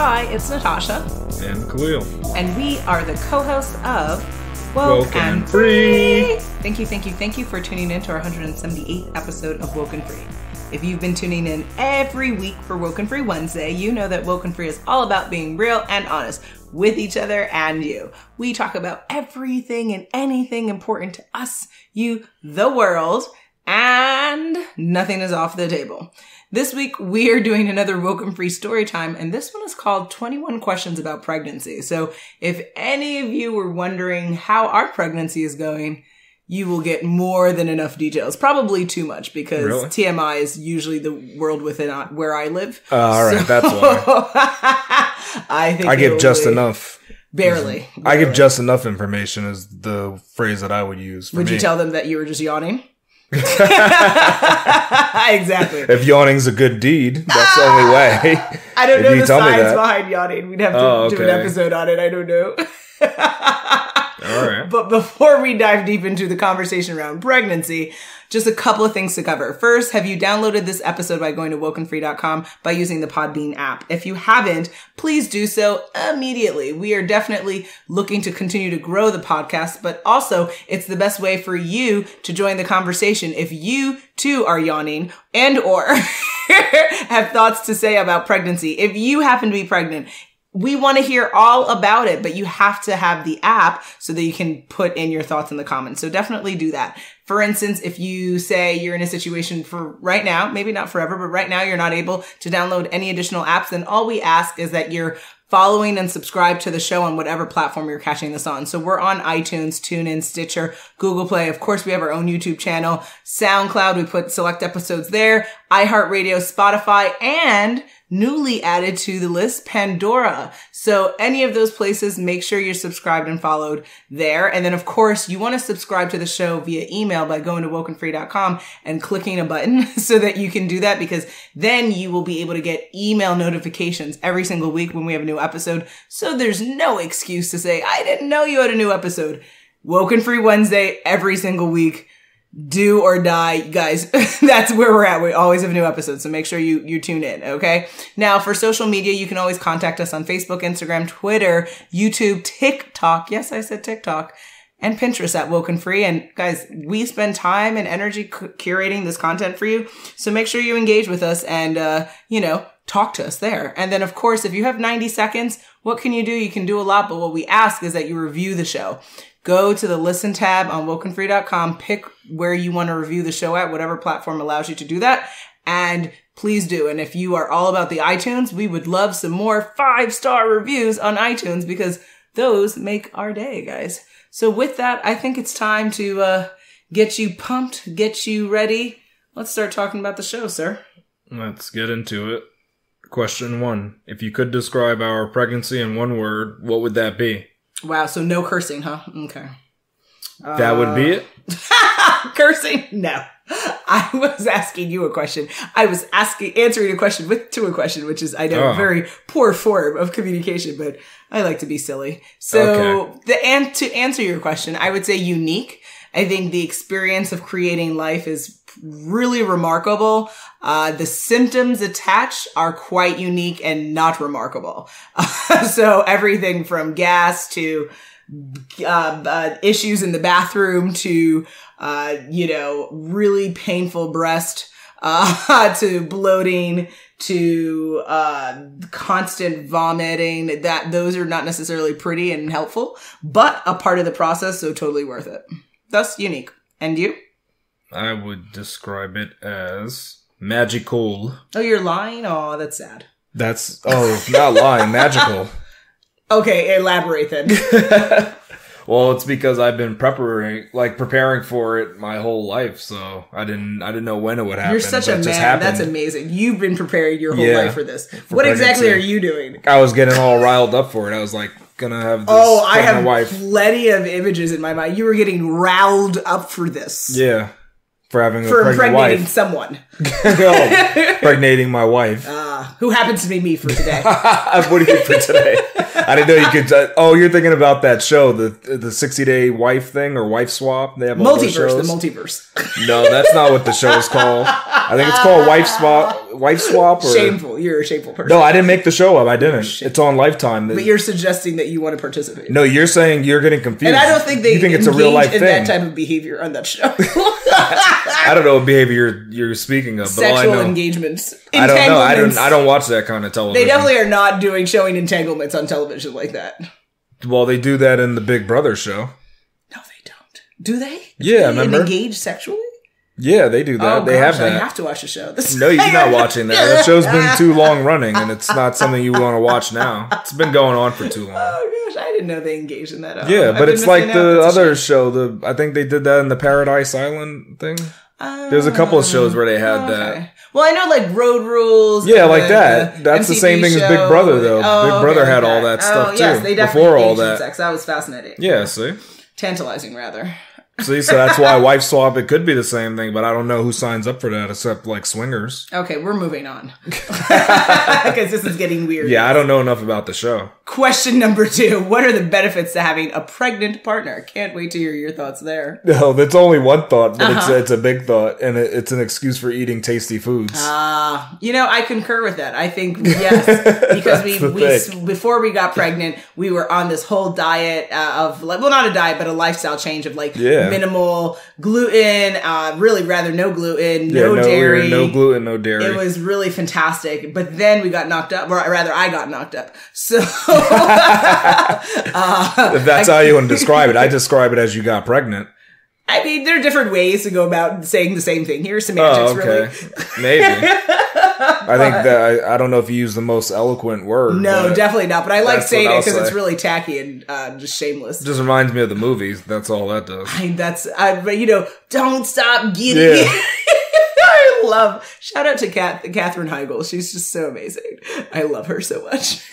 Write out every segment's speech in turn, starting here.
Hi, it's Natasha, And Khalil. and we are the co hosts of Woke Woke and and Free. Thank you, thank you, thank you for tuning in to our 178th episode of Woke and Free. If you've been tuning in every week for Woken Free Wednesday, you know that Woken Free is all about being real and honest with each other and you. We talk about everything and anything important to us, you, the world, and nothing is off the table. This week we are doing another and Free story time, and this one is called 21 Questions About Pregnancy. So if any of you were wondering how our pregnancy is going, you will get more than enough details. Probably too much because Really? TMI is usually the world within uh, where I live. Uh, all right, that's why. I think I give just be- enough. Barely. I give just enough information is the phrase that I would use. For Would me. you tell them that you were just yawning? exactly. If yawning's a good deed, that's the only way. I don't If know the tell science behind yawning. We'd have to Oh, do an episode on it. I don't know. All right. But before we dive deep into the conversation around pregnancy, just a couple of things to cover. First, have you downloaded this episode by going to wokenfree.com by using the Podbean app? If you haven't, please do so immediately. We are definitely looking to continue to grow the podcast, but also it's the best way for you to join the conversation. If you too are yawning and or have thoughts to say about pregnancy, if you happen to be pregnant, we want to hear all about it, but you have to have the app so that you can put in your thoughts in the comments. So definitely do that. For instance, if you say you're in a situation for right now, maybe not forever, but right now you're not able to download any additional apps, then all we ask is that you're following and subscribe to the show on whatever platform you're catching this on. So we're on iTunes, TuneIn, Stitcher, Google Play. Of course, we have our own YouTube channel, SoundCloud. We put select episodes there, iHeartRadio, Spotify, and newly added to the list, Pandora. So any of those places, make sure you're subscribed and followed there. And then of course, you want to subscribe to the show via email by going to wokenfree.com and clicking a button so that you can do that because then you will be able to get email notifications every single week when we have a new episode. So there's no excuse to say, I didn't know you had a new episode. Woken Free Wednesday every single week do or die guys. That's where we're at. We always have new episodes so make sure you you tune in okay? Now for social media you can always contact us on facebook instagram twitter youtube tiktok. Yes i said tiktok. And pinterest at woken free. And guys we spend time and energy curating this content for you. So make sure you engage with us and uh you know talk to us there. And then of course if you have 90 seconds what can you do? You can do a lot but what we ask is that you review the show go to the listen tab on wokenfree.com, pick where you want to review the show at, whatever platform allows you to do that. And please do. And if you are all about the iTunes, we would love some more five star reviews on iTunes because those make our day, guys. So with that, I think it's time to, uh, get you pumped, get you ready. Let's start talking about the show, sir. Let's get into it. Question one. If you could describe our pregnancy in one word, what would that be? Wow. So no cursing, huh? Okay. That would be it? cursing? No. I was asking you a question. I was asking, answering a question with to a question, which is, I know, a Oh. very poor form of communication, but I like to be silly. So Okay. the, and to answer your question, I would say unique. I think the experience of creating life is really remarkable. Uh, the symptoms attached are quite unique and not remarkable. so everything from gas to uh, uh, issues in the bathroom to, uh, you know, really painful breast, uh, to bloating, to, uh, constant vomiting, that those are not necessarily pretty and helpful, but a part of the process. So totally worth it. Thus unique. And you? I would describe it as magical. Oh, you're lying? Oh, that's sad. That's, oh, not lying, magical. Okay, elaborate then. Well, it's because I've been preparing, like preparing for it my whole life, so I didn't, I didn't know when it would happen. You're such a man. That's amazing. You've been preparing your whole Yeah, life for this. what exactly are you doing? I was getting all riled up for it. I was like, gonna have this Oh, I have wife. plenty of images in my mind. You were getting riled up for this. Yeah, for having a For pregnant impregnating wife. someone impregnating my wife. uh, who happens to be me for today. what do you for today? I didn't know you could. Uh, oh, you're thinking about that show, the the 60 day wife thing or wife swap. They have multiverse, the multiverse. No, that's not what the show's called. I think it's called Wife Swap. wife swap or Shameful. You're a shameful person. no? I didn't make the show up. I didn't. It's on Lifetime. But you're suggesting that you want to participate. no, you're saying you're getting confused. And I don't think they you think it's a real life in thing. that type of behavior on that show. I don't know what behavior you're, you're speaking of, but all I Sexual know. engagements. I don't know. I don't. I don't watch that kind of television. They definitely are not doing showing entanglements on television like that. Well, they do that in the Big Brother show. No, they don't. Do they? Yeah, They remember? engage sexually? Yeah, they do that. oh, they gosh, have that. I have to watch the show. This No, you're not watching that. That show's been too long running, and it's not something you want to watch now. It's been going on for too long. Oh gosh, I didn't know they engaged in that. Yeah, but it's like the other show. The I think they did that in the Paradise Island thing. There's a couple of um, shows where they had that. Okay. Well, I know like Road Rules. Yeah, like the- that. That's the same thing as Big. Brother, though. Oh, Big Brother okay, had like all that stuff, oh, Yes, too, they definitely before all that. Sex. That was fascinating. Yeah, see, Tantalizing, rather. See, so that's why wife swap. It could be the same thing, but I don't know who signs up for that except like swingers. Okay, we're moving on because this is getting weird. Yeah, I don't know enough about the show. Question number two: What are the benefits to having a pregnant partner? Can't wait to hear your thoughts there. No, that's only one thought, but Uh-huh. it's it's a big thought, and it, it's an excuse for eating tasty foods. Uh, you know, I concur with that. I think yes, because we, we before we got pregnant, we were on this whole diet uh, of like, well, not a diet, but a lifestyle change of like Yeah. minimal gluten, uh, really rather no gluten, yeah, no, no, dairy, no gluten, no dairy. It was really fantastic, but then we got knocked up, or rather, I got knocked up. So, if that's how you want to describe it, I describe it as you got pregnant. I mean, there are different ways to go about saying the same thing here. Semantics, Oh, okay, really. maybe. I think that I, I don't know if you use the most eloquent word. No, definitely not. But I like saying it because it's really tacky and uh, just shameless. It just reminds me of the movies. That's all that does. I, that's I, but you know, don't stop getting Yeah. I love. Shout out to Kath, Katherine Heigl. She's just so amazing. I love her so much.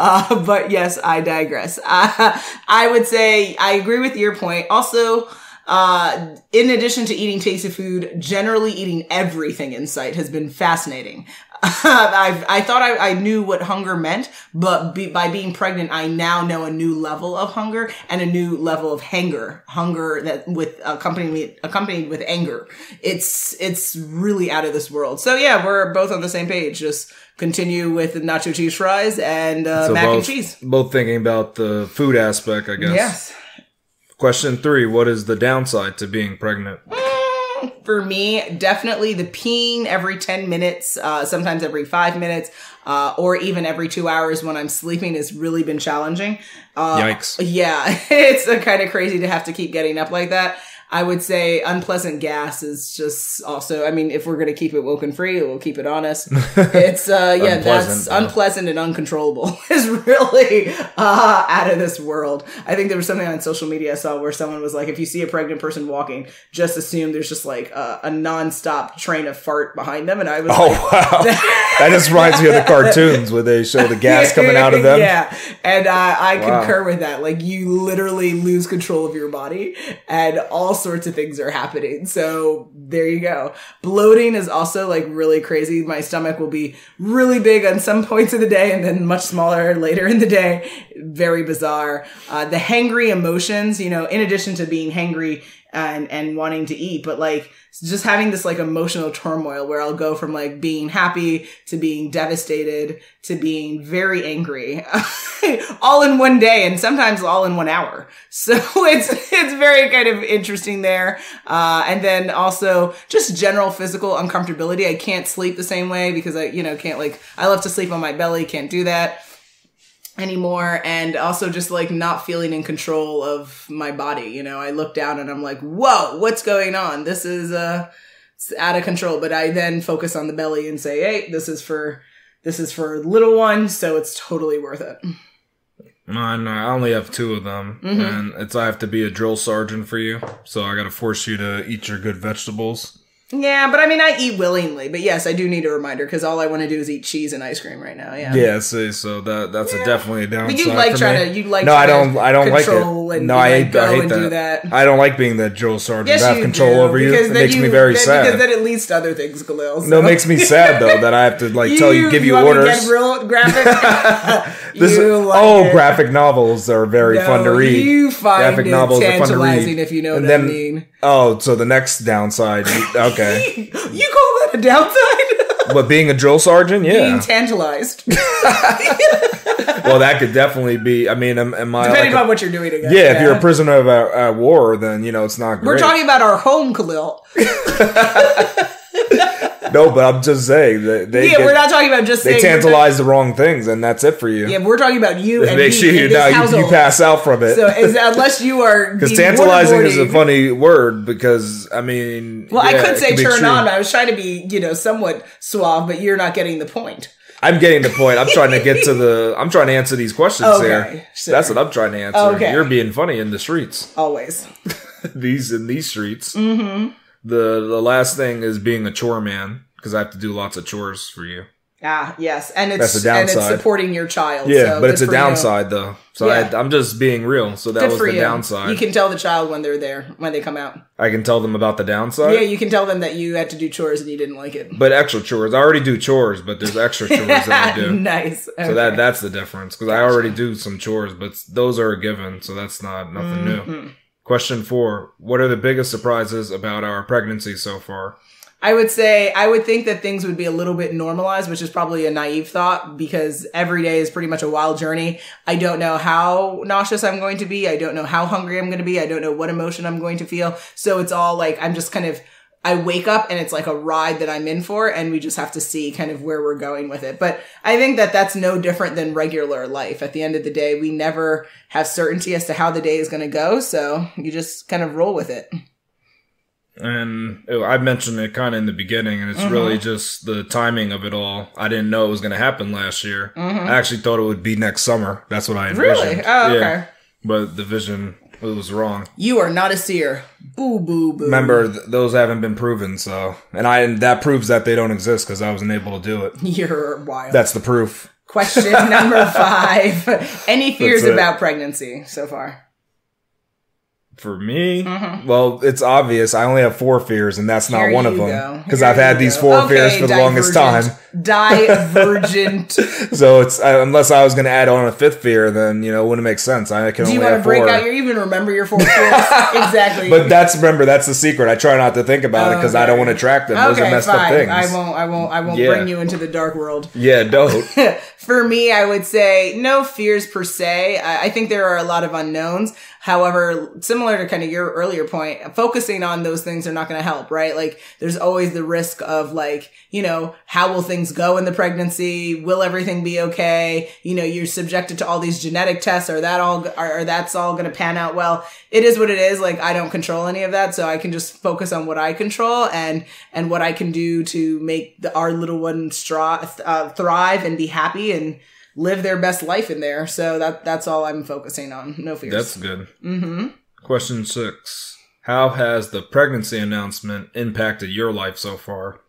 uh, but yes, I digress. Uh, I would say I agree with your point. Also, uh, in addition to eating tasty food, generally eating everything in sight has been fascinating. I've, I thought I, I knew what hunger meant, but be, by being pregnant, I now know a new level of hunger and a new level of hanger. Hunger that with accompanied accompanied with anger. It's it's really out of this world. So yeah, we're both on the same page. Just continue with the nacho cheese fries and uh, So mac both, and cheese. both thinking about the food aspect, I guess. Yes. Question three: What is the downside to being pregnant? For me, definitely the peeing every 10 minutes, uh, sometimes every five minutes, uh, or even every two hours when I'm sleeping has really been challenging. Uh, Yikes! yeah, it's kind of crazy to have to keep getting up like that. I would say unpleasant gas is just also, I mean, if we're going to keep it woken free, we'll keep it honest. It's, uh, yeah, that's Unpleasant, though. unpleasant and uncontrollable is really, uh, out of this world. I think there was something on social media I saw where someone was like, if you see a pregnant person walking, just assume there's just like a, a nonstop train of fart behind them. And I was Oh like, wow, that just reminds me of the cartoons where they show the gas coming out of them. yeah, and uh, I Wow. concur with that. Like you literally lose control of your body, and all sorts of things are happening. So there you go. Bloating is also like really crazy. My stomach will be really big on some points of the day, and then much smaller later in the day. Very bizarre. Uh, the hangry emotions, you know, in addition to being hangry and and wanting to eat, but like just having this like emotional turmoil where I'll go from like being happy to being devastated to being very angry all in one day and sometimes all in one hour. So it's it's very kind of interesting there. Uh, and then also just general physical uncomfortability. I can't sleep the same way because I you know can't like I love to sleep on my belly, can't do that anymore and also just like not feeling in control of my body you know i look down and i'm like whoa what's going on this is uh it's out of control but i then focus on the belly and say hey this is for this is for little one so it's totally worth it Mine, I only have two of them, Mm-hmm. and it's I have to be a drill sergeant for you, so I got to force you to eat your good vegetables. Yeah but i mean i eat willingly but yes i do need a reminder because all i want to do is eat cheese and ice cream right now yeah Yeah, see, so that that's a definitely a downside. but you like trying me. to you like No, I don't. I don't like it. and, no, I hate. I hate that. do that I don't like being that drill sergeant. Yes, to have control do, over you. It makes me very then- sad. Because then it leads to other things, Khalil. no, it makes me sad though that I have to like tell you, give you, to orders. real graphic. This- you like oh, it. graphic novels are very No, fun to read. You find graphic novels are fun to read. if you know what I mean. Oh, so the next downside. you- Okay. you call that a downside? but being a drill sergeant, Being yeah. tantalized. well, that could definitely be. I mean, am, am I? Depending like a- on what you're doing again. yeah, if you're a prisoner of uh, a, a war, then you know it's not great. We're talking about our home, Khalil. no, but I'm just saying that they Yeah, get- we're not talking about just they tantalize the wrong things, and that's it for you. Yeah, we're talking about you and Make sure you now you, you pass out from it. So is, unless you are Because tantalizing is a funny word. Because I mean, Well, yeah, I could say turn true. on, but I was trying to be, you know, somewhat suave, but you're not getting the point. I'm getting the point. I'm trying to get to the. I'm trying to answer these questions Okay, here. sure. That's what I'm trying to answer. Okay. You're being funny in the streets. Always. these in these streets. Mm-hmm. The the last thing is being a chore man because I have to do lots of chores for you. Ah, yes, and it's That's the and it's supporting your child. Yeah, so but it's a for you. downside though. So Yeah. I, I'm just being real. So that Good was the you. downside. You can tell the child when they're there when they come out. I can tell them about the downside. yeah, you can tell them that you had to do chores and you didn't like it. But extra chores. I already do chores, but there's extra chores that I do. nice. So that that's the difference because I already do some chores, but those are a given, so that's not nothing Mm-hmm. new. Question four: What are the biggest surprises about our pregnancy so far? I would say I would think that things would be a little bit normalized, which is probably a naive thought because every day is pretty much a wild journey. I don't know how nauseous I'm going to be. I don't know how hungry I'm going to be. I don't know what emotion I'm going to feel. So it's all like I'm just kind of I wake up and it's like a ride that I'm in for and we just have to see kind of where we're going with it. But I think that that's no different than regular life. At the end of the day, we never have certainty as to how the day is going to go, so you just kind of roll with it. And uh, I mentioned it kind of in the beginning, and it's Mm-hmm. really just the timing of it all. I didn't know it was going to happen last year. I actually thought it would be next summer. That's what I envisioned. Mm-hmm. Really? Oh, okay. But the vision it was wrong. You are not a seer. Boo boo boo. Remember, th- those haven't been proven. So, and I and that proves that they don't exist because I wasn't able to do it. You're wild. That's the proof. Question number five. Any fears about pregnancy so far? For me, Mm-hmm. well, it's obvious. I only have four fears, and that's not Here one of them because I've had you these four Okay, fears for the longest time. Divergent. So it's uh, unless I was going to add on a fifth fear, then you know it wouldn't make sense. I can Do you want to break four. out your even remember your four fears? exactly. but that's remember that's the secret. I try not to think about it because I don't want to track them. Those okay, are messed fine. up things. I won't. I won't. I won't Yeah. bring you into the dark world. Yeah, don't. For me, I would say no fears per se. I, I think there are a lot of unknowns. However, similar to kind of your earlier point, focusing on those things are not going to help, right? Like there's always the risk of like, you know, how will things go in the pregnancy? Will everything be okay? You know, you're subjected to all these genetic tests. Are that all, are, are that's all going to pan out well? It is what it is. Like I don't control any of that. So I can just focus on what I control and, and what I can do to make the, our little one stra- uh, thrive and be happy and live their best life in there. So that that's all I'm focusing on. No fears. That's good. Mm-hmm. Question six: How has the pregnancy announcement impacted your life so far?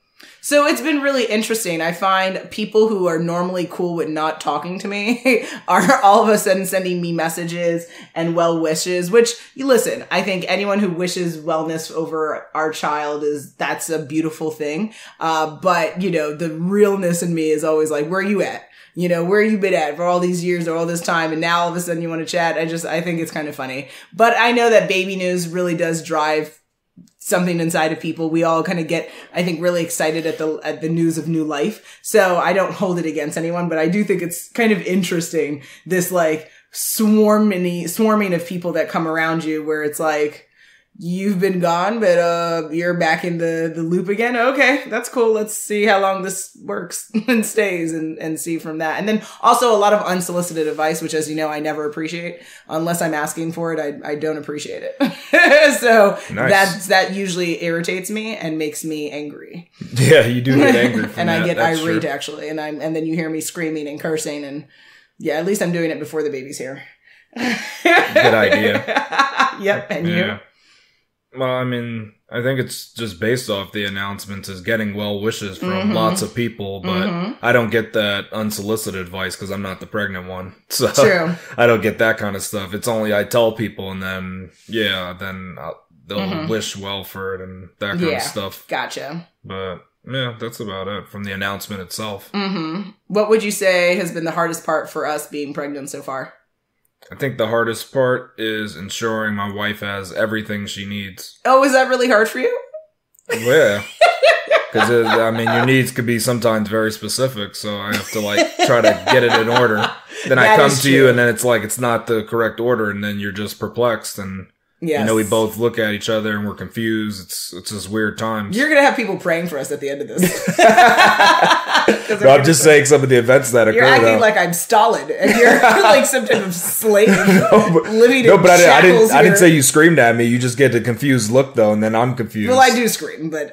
So it's been really interesting. I find people who are normally cool with not talking to me are all of a sudden sending me messages and well wishes, which you listen, I think anyone who wishes wellness over our child is that's a beautiful thing. Uh, but you know, the realness in me is always like, where are you at? you know, where you been at for all these years or all this time, and now all of a sudden you want to chat. I just, I think it's kind of funny. But I know that baby news really does drive something inside of people. We all kind of get, I think, really excited at the at the news of new life. So I don't hold it against anyone, but I do think it's kind of interesting this like swarming swarming of people that come around you, where it's like you've been gone, but uh, you're back in the the loop again. Okay, that's cool. Let's see how long this works and stays, and and see from that. And then also a lot of unsolicited advice, which, as you know, I never appreciate unless I'm asking for it. I I don't appreciate it. so Nice. that that usually irritates me and makes me angry, Yeah, you do get angry, and I get that's irate true. actually. And I'm and then you hear me screaming and cursing, and yeah, at least I'm doing it before the baby's here. Good idea. yep, and you. Well, I mean, I think it's just based off the announcements is getting well wishes from Mhm. lots of people, but Mhm. I don't get that unsolicited advice because I'm not the pregnant one. So True. I don't get that kind of stuff. It's only I tell people and then, yeah, then i they'll Mhm. wish well for it and that kind Yeah. of stuff. Gotcha. But yeah, that's about it from the announcement itself. hmm What would you say has been the hardest part for us being pregnant so far? I think the hardest part is ensuring my wife has everything she needs. Oh, is that really hard for you? Yeah. Because I mean, your needs could be sometimes very specific, so I have to like try to get it in order. Then I come to you, and then it's like it's not the correct order, and then you're just perplexed, and Yes. you know we both look at each other and we're confused. It's it's just weird time. You're gonna have people praying for us at the end of this. No, I'm just saying some of the events that occur. You're acting though. like I'm Stalin, and you're like some type of slave but- living no, in but I, didn't- I didn't. shackles I didn't here. say you screamed at me. You just get a confused look though, and then I'm confused. Well, I do scream, but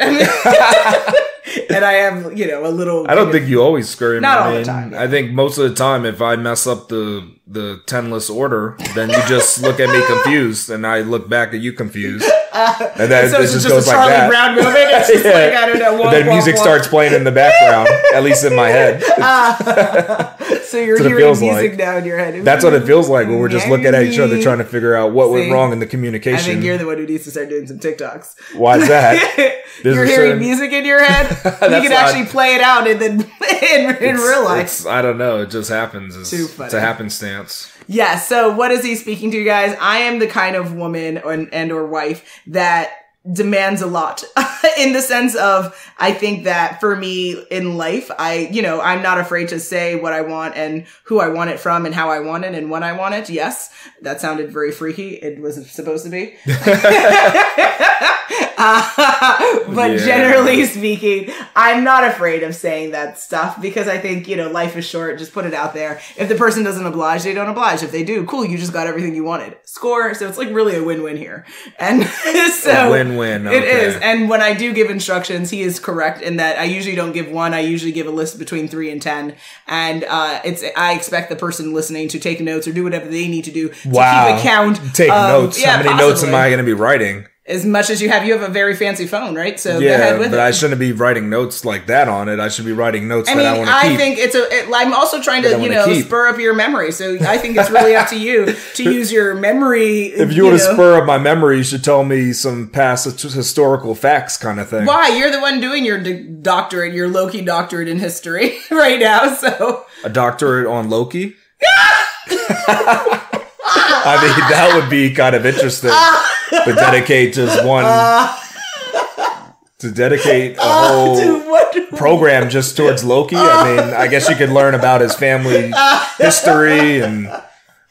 and I am, you know, a little. I don't think you always scream. Not I all the time, yeah. I think most of the time, if I mess up the the tenless order, then you just look at me confused, and I look back at you confused, and then So it just just, goes a like Charlie that. Brown. It's just Yeah. like I don't know. Womp, then music womp. starts playing in the background, at least in my head. Ah. So you're hearing music like. now in your head. That's what it feels like when we're just looking at each other, trying to figure out what went wrong in the communication. I think you're the one who needs to start doing some TikToks. Why is that? You're hearing certain- music in your head. you can actually odd. play it out and then in, in real life. I don't know. It just happens. It's, Too it's a happenstance. Yeah. So what is he speaking to, you guys? I am the kind of woman or, and or wife that demands a lot in the sense of I think that for me in life, I, you know, I'm not afraid to say what I want and who I want it from and how I want it and when I want it. Yes, that sounded very freaky. It wasn't supposed to be. Uh, but Yeah. generally speaking, I'm not afraid of saying that stuff because I think, you know, life is short. Just put it out there. If the person doesn't oblige, they don't oblige. If they do, cool, you just got everything you wanted. Score. So it's like really a win win here. And so A win-win, It okay. is. And when I do give instructions, he is correct in that I usually don't give one. I usually give a list between three and 10. And, uh, it's, I expect the person listening to take notes or do whatever they need to do to Wow. keep account. Take of- notes. yeah, How many notes am. I going to be writing? As much as you have, you have a very fancy phone, right? So go Yeah, ahead with but it. I shouldn't be writing notes like that on it. I should be writing notes I that mean, I I, want to keep. think it's a. It, I'm also trying to, you know, keep. spur up your memory. So I think it's really up to you to use your memory. if you, want to spur up my memory, you should tell me some past historical facts, kind of thing. Why you're the one doing your doctorate, your Loki doctorate in history right now? So A doctorate on Loki. I mean, that would be kind of interesting ah! To dedicate just one. Uh, to dedicate a uh, whole Dude, program just towards Loki. I uh, mean, I guess you could learn about his family history and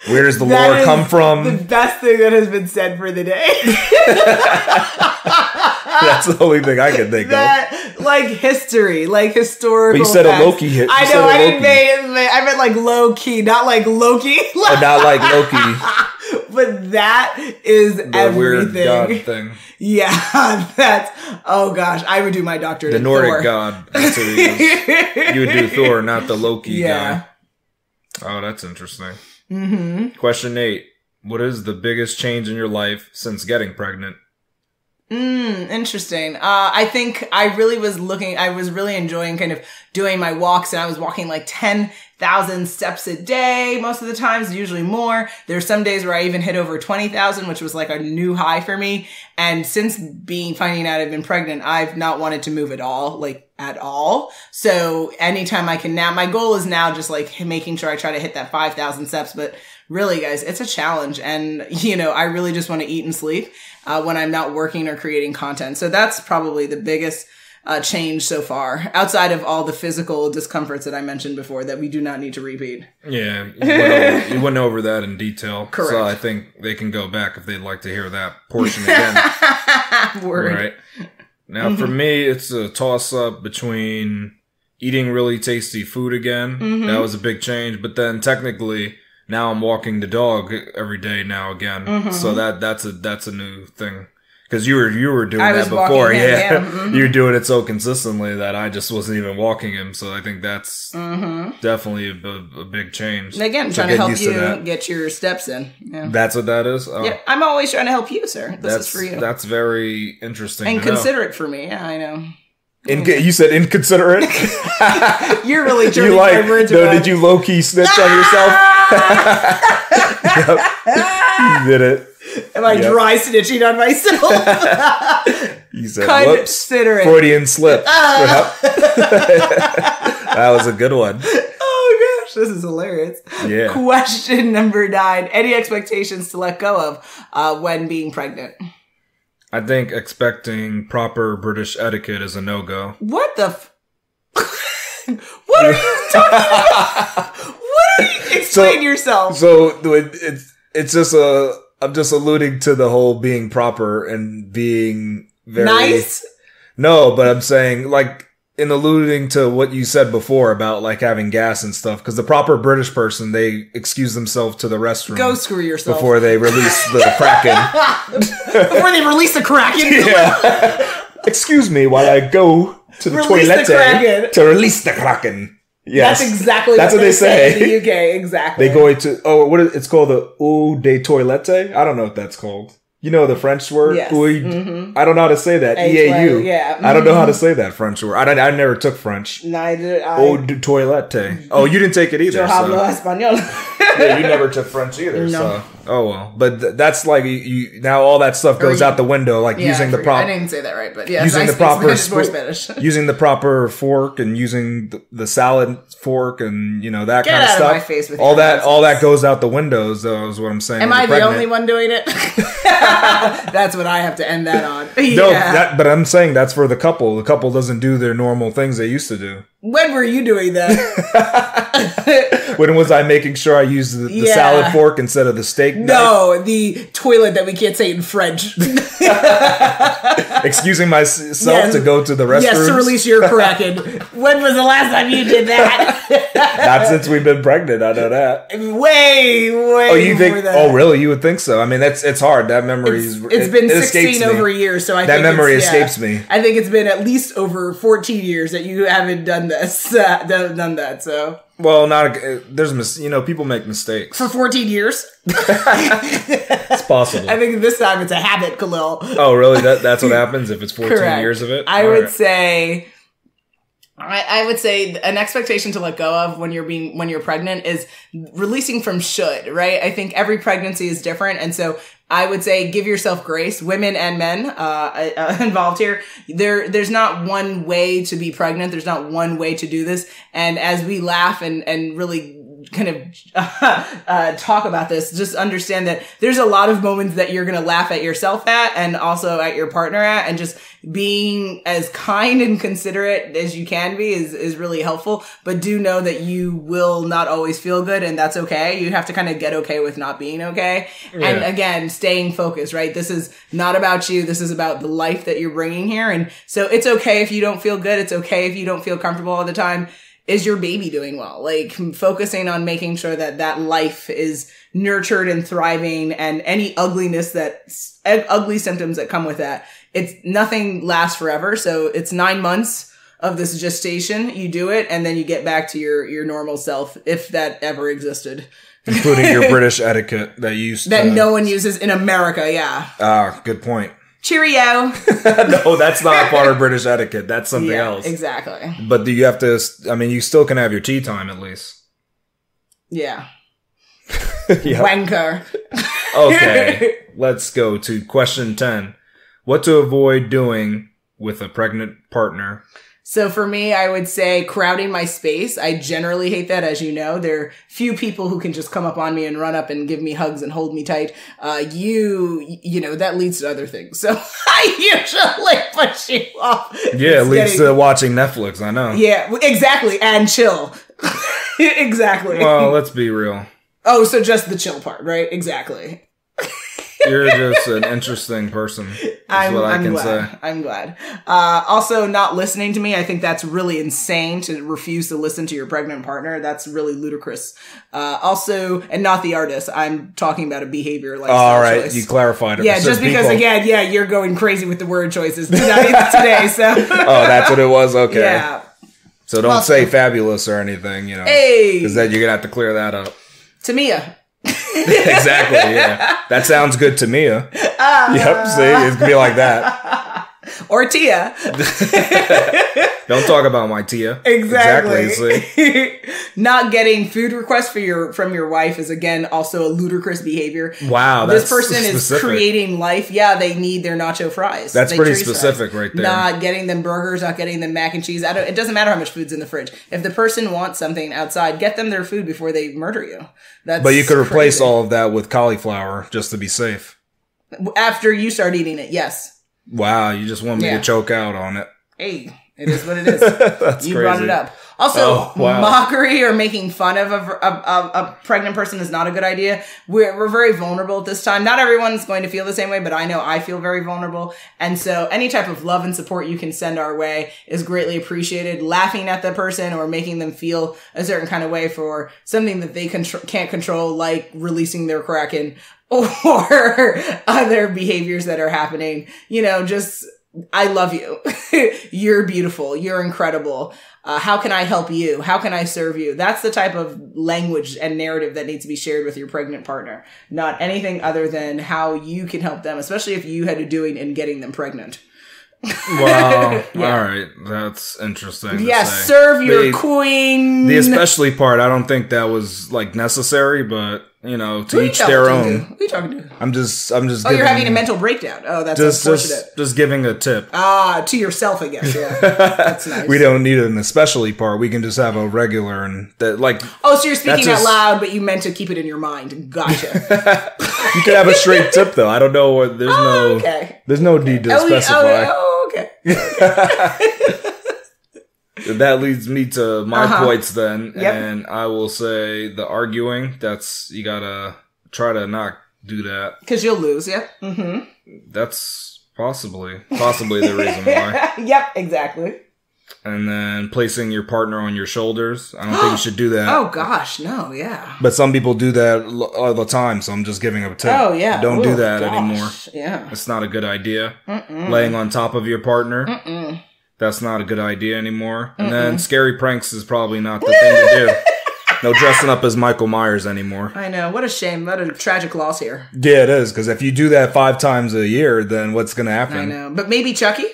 where does the That lore come from. The best thing that has been said for the day. That's the only thing I can think of. like history, like historical. But you said a. Loki hit- I know. I didn't mean. I meant like low key, not like Loki. But not like Loki, but that is the everything. Yeah, that's. Oh gosh, I would do my doctorate. The Nordic Thor. god. That's who he is. You would do Thor, not the Loki Yeah. guy. Oh, that's interesting. Mm-hmm. Question eight. What is the biggest change in your life since getting pregnant? Mm, interesting. Uh, I think I really was looking, I was really enjoying kind of doing my walks and I was walking like 10,000 steps a day most of the times, usually more. There's some days where I even hit over 20,000, which was like a new high for me. And since being, finding out I've been pregnant, I've not wanted to move at all, like at all. So anytime I can now, my goal is now just like making sure I try to hit that 5,000 steps, but really guys it's a challenge and you know i really just want to eat and sleep uh, when i'm not working or creating content so that's probably the biggest uh, change so far outside of all the physical discomforts that i mentioned before that we do not need to repeat Yeah, you went, over, you went over that in detail. Correct. So I think they can go back if they'd like to hear that portion again. Word. right. Now, for me, it's a toss up between eating really tasty food again. That was a big change. But then technically, now I'm walking the dog every day now again. Mm-hmm, so mm-hmm. that that's a that's a new thing. Because you were you were doing I that before, yeah. yeah, mhm. you were doing it so consistently that I just wasn't even walking him. So I think that's mm-hmm. definitely a, a, big change. And again trying to help you that. get your steps in yeah. That's what that is. Oh, yeah i'm always trying to help you sir this that's is for you that's very interesting. and to know. considerate for me yeah i know Inc- you said inconsiderate. you're really you like? No, around. did you low key snitch on yourself? You did it. am i Yep. dry snitching on myself You said considerate Freudian slip. Yep. that was a good one. Oh gosh, this is hilarious. Yeah. Question number nine: Any expectations to let go of uh, when being pregnant? I think expecting proper British etiquette is a no go. What the? F- what are you talking about? What are you? Explain yourself. So it- it's it's just a I'm just alluding to the whole being proper and being very nice. No, but I'm saying like in alluding to what you said before about like having gas and stuff because the proper British person they excuse themselves to the restroom Go screw yourself. before they release the kraken. Before they release the Kraken. yeah. Excuse me while I go to the Release toilet to release the kraken. Yes, That's exactly That's what, what they say. in the UK. Exactly. They go into oh, what is it's called the eau de toilette? I don't know what that's called. You know the French word? Yes. Eau- Mhm. I don't know how to say that. A E A U. toilet, yeah. I don't know how to say that French word. I, don't- I never took French. Neither I. Eau de toilette. Oh, you didn't take it either. Yo so- hablo español. yeah, you never took French either. No. So oh well. But th- that's like you, you now all that stuff goes you- out the window. Like Yeah, using the proper. I didn't say that right, but yes, using the proper Spanish, Spanish. using the proper fork and using the, the salad fork and you know that Get kind of out of stuff. my face with all that all that goes out the windows. Though is what I'm saying. Am I the only one doing it? That's what I have to end that on. No, that, but I'm saying that's for the couple. The couple doesn't do their normal things they used to do. When were you doing that? When was I making sure I used the, the Yeah. salad fork instead of the steak? knife? no, the toilet that we can't say in French. excusing myself Yes. to go to the restroom. yes, to release your kraken. when was the last time you did that? Not since we've been pregnant. I know that. way, way. Oh, you think? Oh, that. Oh, really? You would think so? I mean, that's it's hard. That memory It's, is. it's it- been it escapes 16 me. a year, so I That think memory it's- yeah. escapes me. I think it's been at least over 14 years that you haven't done this, uh, done, done that. So Well, not a, there's mis- you know people make mistakes. for 14 years, It's possible. I think this time it's a habit, Khalil. oh, really? That that's what happens if it's 14 Correct. years of it. I All would right. say. I, I would say an expectation to let go of when you're being when you're pregnant is releasing from should right. I think every pregnancy is different, and so I would say give yourself grace, women and men uh, uh, involved here. There, there's not one way to be pregnant. There's not one way to do this. And as we laugh and and really kind of uh, talk about this, just understand that there's a lot of moments that you're going to laugh at yourself at and also at your partner at, and just being as kind and considerate as you can be is, is really helpful. But do know that you will not always feel good and that's okay. You have to kind of get okay with not being okay. And again, staying focused, right? This is not about you. This is about the life that you're bringing here. And so it's okay if you don't feel good. It's okay if you don't feel comfortable all the time is your baby doing well? Like focusing on making sure that that life is nurtured and thriving and any ugliness that ug- ugly symptoms that come with that. It's nothing lasts forever. So it's nine months of this gestation. You do it and then you get back to your, your normal self if that ever existed including your British etiquette that you used that to. no one uses in America. Yeah. Ah, good point. Cheerio. no, that's not part of British etiquette. That's something yeah, else. exactly. But do you have to? I mean, you still can have your tea time at least. Yeah. yeah. Wanker. Okay. Let's go to question ten. What to avoid doing with a pregnant partner? So for me, I would say crowding my space. I generally hate that, as you know. There are few people who can just come up on me and run up and give me hugs and hold me tight. Uh, you, you know, that leads to other things. So I usually push you off. Yeah, it leads getting- to watching Netflix. I know. Yeah, exactly. And chill. exactly. Well, let's be real. oh, so just the chill part, right? Exactly. You're just an interesting person. Is I'm, what I I'm can glad. say. I'm glad. Uh, also, not listening to me. I think that's really insane to refuse to listen to your pregnant partner. That's really ludicrous. Uh, also, and not the artist. I'm talking about a behavior like All right, you clarified it. yeah, just because people. again, yeah, you're going crazy with the word choices tonight, today. So Oh, that's what it was. Okay. yeah. So don't Also- say fabulous or anything, you know, Hey, because then you're gonna have to clear that up. Tamia. Exactly. Yeah, that sounds good to Mia. Ah. yep. See, it's gonna be like that. Or Tia. Don't talk about my Tia. Exactly. see? Not getting food requests for your from your wife is again also a ludicrous behavior. Wow, that's this person specific. is creating life. Yeah, they need their nacho fries. That's They pretty treat fries. specific right there. Not getting them burgers, not getting them mac and cheese. I don't. It doesn't matter how much food's in the fridge. If the person wants something outside, get them their food before they murder you. That's But you could replace crazy. all of that with cauliflower just to be safe. after you start eating it. Yes. Wow, you just want me Yeah. to choke out on it. Hey, it is what it is. That's you crazy. brought it up. Also, Oh, wow. mockery or making fun of a, a, a, pregnant person is not a good idea. We're, we're very vulnerable at this time. Not everyone's going to feel the same way, but I know I feel very vulnerable. And so any type of love and support you can send our way is greatly appreciated. Laughing at the person or making them feel a certain kind of way for something that they contr- can't control, like releasing their kraken or other behaviors that are happening. You know, just I love you. You're beautiful. You're incredible. Uh, how can I help you? How can I serve you? That's the type of language and narrative that needs to be shared with your pregnant partner, not anything other than how you can help them, especially if you had to doing and getting them pregnant. Wow. Yeah. All right. That's interesting. say. serve your The- queen. The especially part, I don't think that was like necessary, but you know, to Who each their to? own. Who are you talking to? I'm just, I'm just. Oh, you're having a mental breakdown. Oh, that's just, unfortunate. just, just giving a tip. Ah, to yourself, I guess. Yeah, that's nice. We don't need an especially part. We can just have a regular and that like Oh, so you're speaking That's out just- loud, but you meant to keep it in your mind. Gotcha. you can have a straight tip though. I don't know what there's no Oh, okay. there's no need to Oh, yeah, specify. oh, oh, okay. That leads me to my Uh-huh. points then, Yep. and I will say the arguing. That's you gotta try to not do that. Because you'll lose. Yep. Mm-hmm. That's possibly possibly the reason why. yep. Exactly. And then placing your partner on your shoulders. I don't think you should do that. Oh gosh, no. Yeah. But some people do that all the time, so I'm just giving a tip. Oh yeah. Don't do that gosh. anymore. Yeah. It's not a good idea. Mm-mm. Laying on top of your partner. Mm-mm. That's not a good idea anymore. And then scary pranks is probably not the thing to do. No dressing up as Michael Myers anymore. I know. What a shame. What a tragic loss here. Yeah, it is. Because if you do that five times a year, then what's going to happen? I know. But maybe Chucky.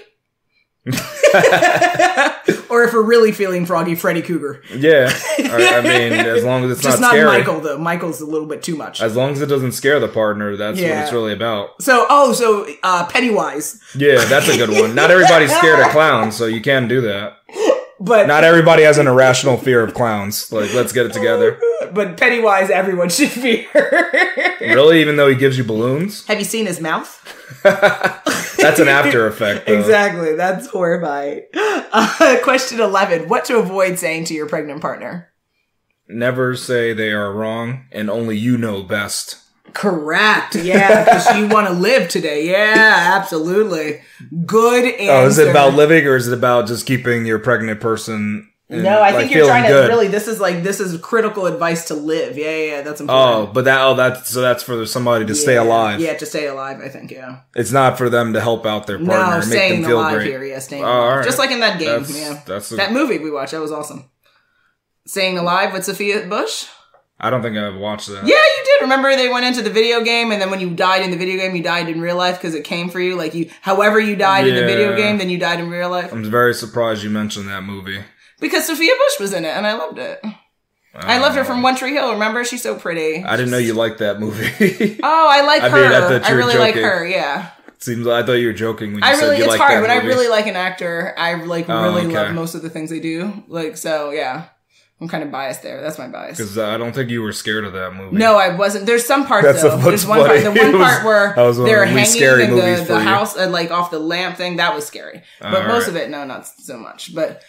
or if we're really feeling froggy, Freddy Krueger. Yeah. I I mean, as long as it's Just not not scary. Michael though. Michael's a little bit too much. As long as it doesn't scare the partner, that's what it's really about. so oh, so uh, Pennywise, Yeah, that's a good one. Not everybody's scared of clowns, so you can do that. but Not everybody has an irrational fear of clowns. Like, let's get it together. but Pennywise, everyone should fear. Really? Even though he gives you balloons? Have you seen his mouth? That's an after effect. Though. Exactly. That's horrifying. Uh, question 11. What to avoid saying to your pregnant partner? Never say they are wrong, and only you know best. Correct. Yeah, because you want to live today. Yeah, absolutely. Good answer. Oh, is it about living or is it about just keeping your pregnant person? in, No, I like, think you're trying to good? really. This is like this is critical advice to live. Yeah, yeah, yeah, that's oh, important. Oh, but that oh that's so that's for somebody to stay alive. Yeah, to stay alive. I think. Yeah. It's not for them to help out their partner No, and make staying them feel alive great. here. Yeah, staying Oh, alive. right. Just like in that game. That's yeah. that's. A, that movie we watched. That was awesome. Staying alive with Sophia Bush. I don't think I've watched that. Yeah, you did. Remember they went into the video game, and then when you died in the video game, you died in real life because it came for you. Like you, however you died in the video game, then you died in real life. I'm very surprised you mentioned that movie. Because Sophia Bush was in it, and I loved it. I loved her from uh, One Tree Hill. Remember, she's so pretty. I didn't know you liked that movie. Oh, I like I her. mean, I I, thought you were really like her. Yeah, Seems I thought you were joking when you I said really. you It's liked hard that when I really like an actor. I like Oh, really okay. love most of the things they do. Like so, yeah. I'm kind of biased there. That's my bias. because I don't think you were scared of that movie. No, I wasn't. There's some parts That's though. There's one funny. part. The one It was- part where was one they're the hanging scary in the, the house, uh, like off the lamp thing. That was scary. But All most right. of it, no, not so much. But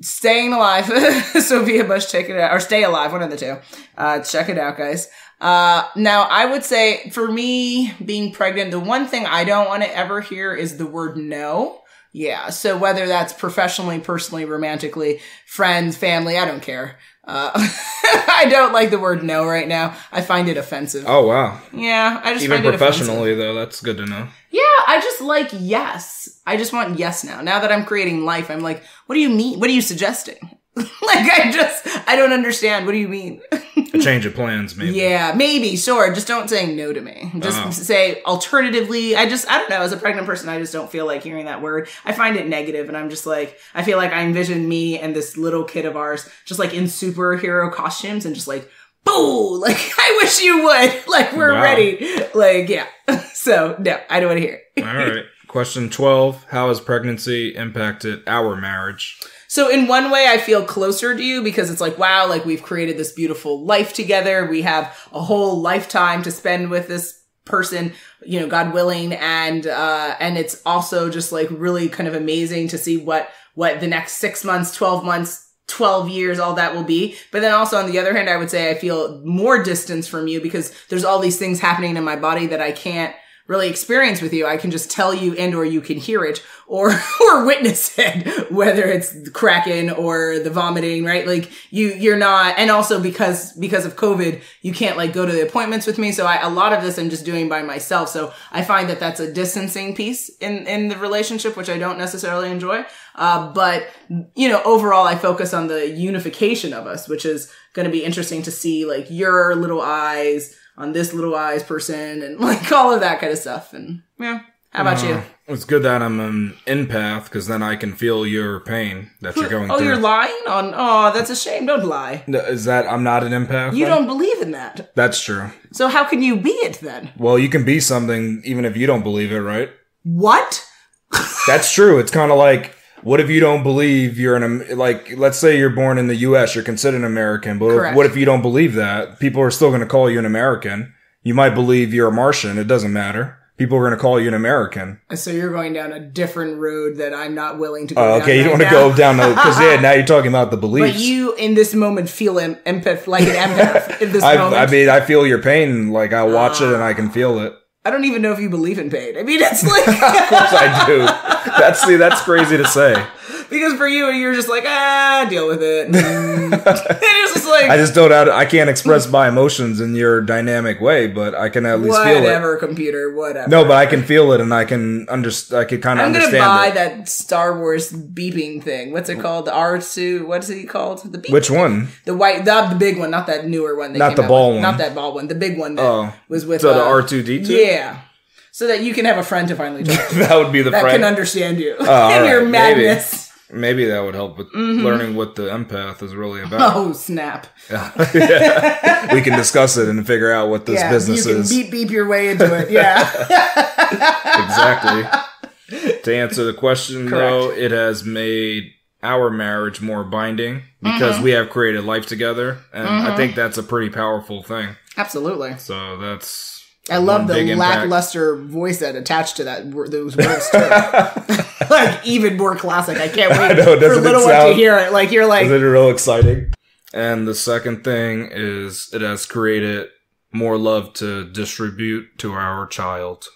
staying alive, Sophia Bush, check it out, or stay alive, one of the two. Uh, check it out, guys. Uh, now I would say for me being pregnant, the one thing I don't want to ever hear is the word no. Yeah. So whether that's professionally, personally, romantically, friends, family, I don't care. Uh, I don't like the word no right now. I find it offensive. Oh wow. Yeah, I just Even find it professionally though, that's good to know. Yeah, I just like yes. I just want yes now. Now that I'm creating life, I'm like, what do you mean? What are you suggesting? like I just I don't understand. What do you mean? A change of plans, maybe. yeah, maybe, sure. Just don't say no to me. Just Oh. say alternatively. I just I don't know. As a pregnant person, I just don't feel like hearing that word. I find it negative, and I'm just like I feel like I envision me and this little kid of ours just like in superhero costumes and just like. Boo! Like, I wish you would. Like, we're Wow. ready. Like, yeah. So, no, I don't want to hear it. All right. Question 12. How has pregnancy impacted our marriage? So in one way, I feel closer to you because it's like, wow, like we've created this beautiful life together. We have a whole lifetime to spend with this person, you know, God willing. And, uh, and it's also just like really kind of amazing to see what, what the next six months, 12 months, 12 years, all that will be. But then also on the other hand, I would say I feel more distance from you because there's all these things happening in my body that I can't really experience with you. I can just tell you and or you can hear it or or witness it, whether it's the cracking or the vomiting, right? Like you you're not and also because because of COVID, you can't like go to the appointments with me. So I a lot of this I'm just doing by myself. So I find that that's a distancing piece in in the relationship which I don't necessarily enjoy. Uh, but you know, overall I focus on the unification of us, which is going to be interesting to see like your little eyes on this little eyes person and like all of that kind of stuff. And yeah, how about uh, you? It's good that I'm an empath because then I can feel your pain that you're going oh, through. Oh, you're lying on. Oh, that's a shame. Don't lie. Is that I'm not an empath? You then? don't believe in that. That's true. So how can you be it then? Well, you can be something even if you don't believe it, right? What? that's true. It's kind of like what if you don't believe you're an like let's say you're born in the US you're considered an American but Correct. what if you don't believe that? People are still going to call you an American. You might believe you're a Martian it doesn't matter. People are going to call you an American. So you're going down a different road that I'm not willing to go uh, okay you don't want to go down the because yeah now you're talking about the beliefs. But you in this moment feel em- empath like an empath in this I, moment. I mean I feel your pain like I watch uh, it and I can feel it I don't even know if you believe in pain. I mean, it's like. of course I do. That's see, that's crazy to say because for you, you're just like, ah, deal with it. and it's just like I just don't. I can't express my emotions in your dynamic way, but I can at least whatever, feel it. Whatever, computer, whatever. No, but I can feel it, and I can understand. I can kind of. I'm gonna buy it. that Star Wars beeping thing. What's it called? The R two. What's it called? The beep. Which one? The white, the, the big one, not that newer one. not the ball one. Not that ball one. The big one that oh. was with. So uh, the R two D two. Yeah so that you can have a friend to finally talk to. that would be the that friend can understand you oh, in your madness. Maybe. Maybe that would help with mm-hmm. learning what the empath is really about. Oh snap! yeah. we can discuss it and figure out what this yeah, business you can is. Beep beep your way into it. Yeah, exactly. To answer the question, Correct. though, it has made our marriage more binding because mm-hmm. we have created life together, and mm-hmm. I think that's a pretty powerful thing. Absolutely. So that's I love the lackluster impact. voice that attached to that those words too. like even more classic. I can't wait I know, for little one to hear it. Like you're like, is it real exciting? And the second thing is it has created more love to distribute to our child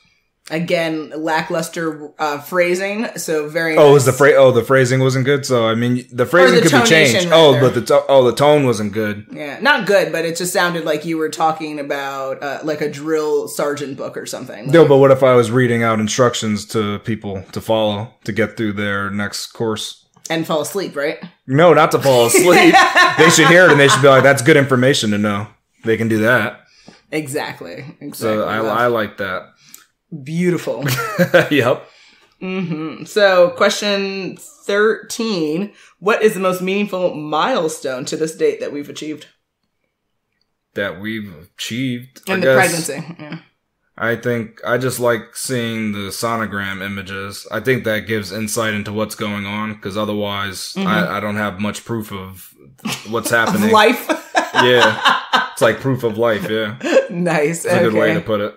again lackluster uh, phrasing so very oh nice. was the phrase oh the phrasing wasn't good? So i mean the phrasing the could be changed. oh, rather. oh but the to- oh the tone wasn't good. Yeah not good but it just sounded like you were talking about uh, like a drill sergeant book or something. Like, no but what if i was reading out instructions to people to follow to get through their next course? And fall asleep right? No not to fall asleep. They should hear it and they should be like that's good information to know. They can do that. Exactly exactly so i, I like that Beautiful. yep. Mm-hmm. So, question 13 What is the most meaningful milestone to this date that we've achieved? That we've achieved? In I the guess, pregnancy. Yeah. I think I just like seeing the sonogram images. I think that gives insight into what's going on because otherwise, mm-hmm. I, I, don't have much proof of what's happening. life. yeah. It's like proof of life, yeah. nice. That's okay. a good way to put it.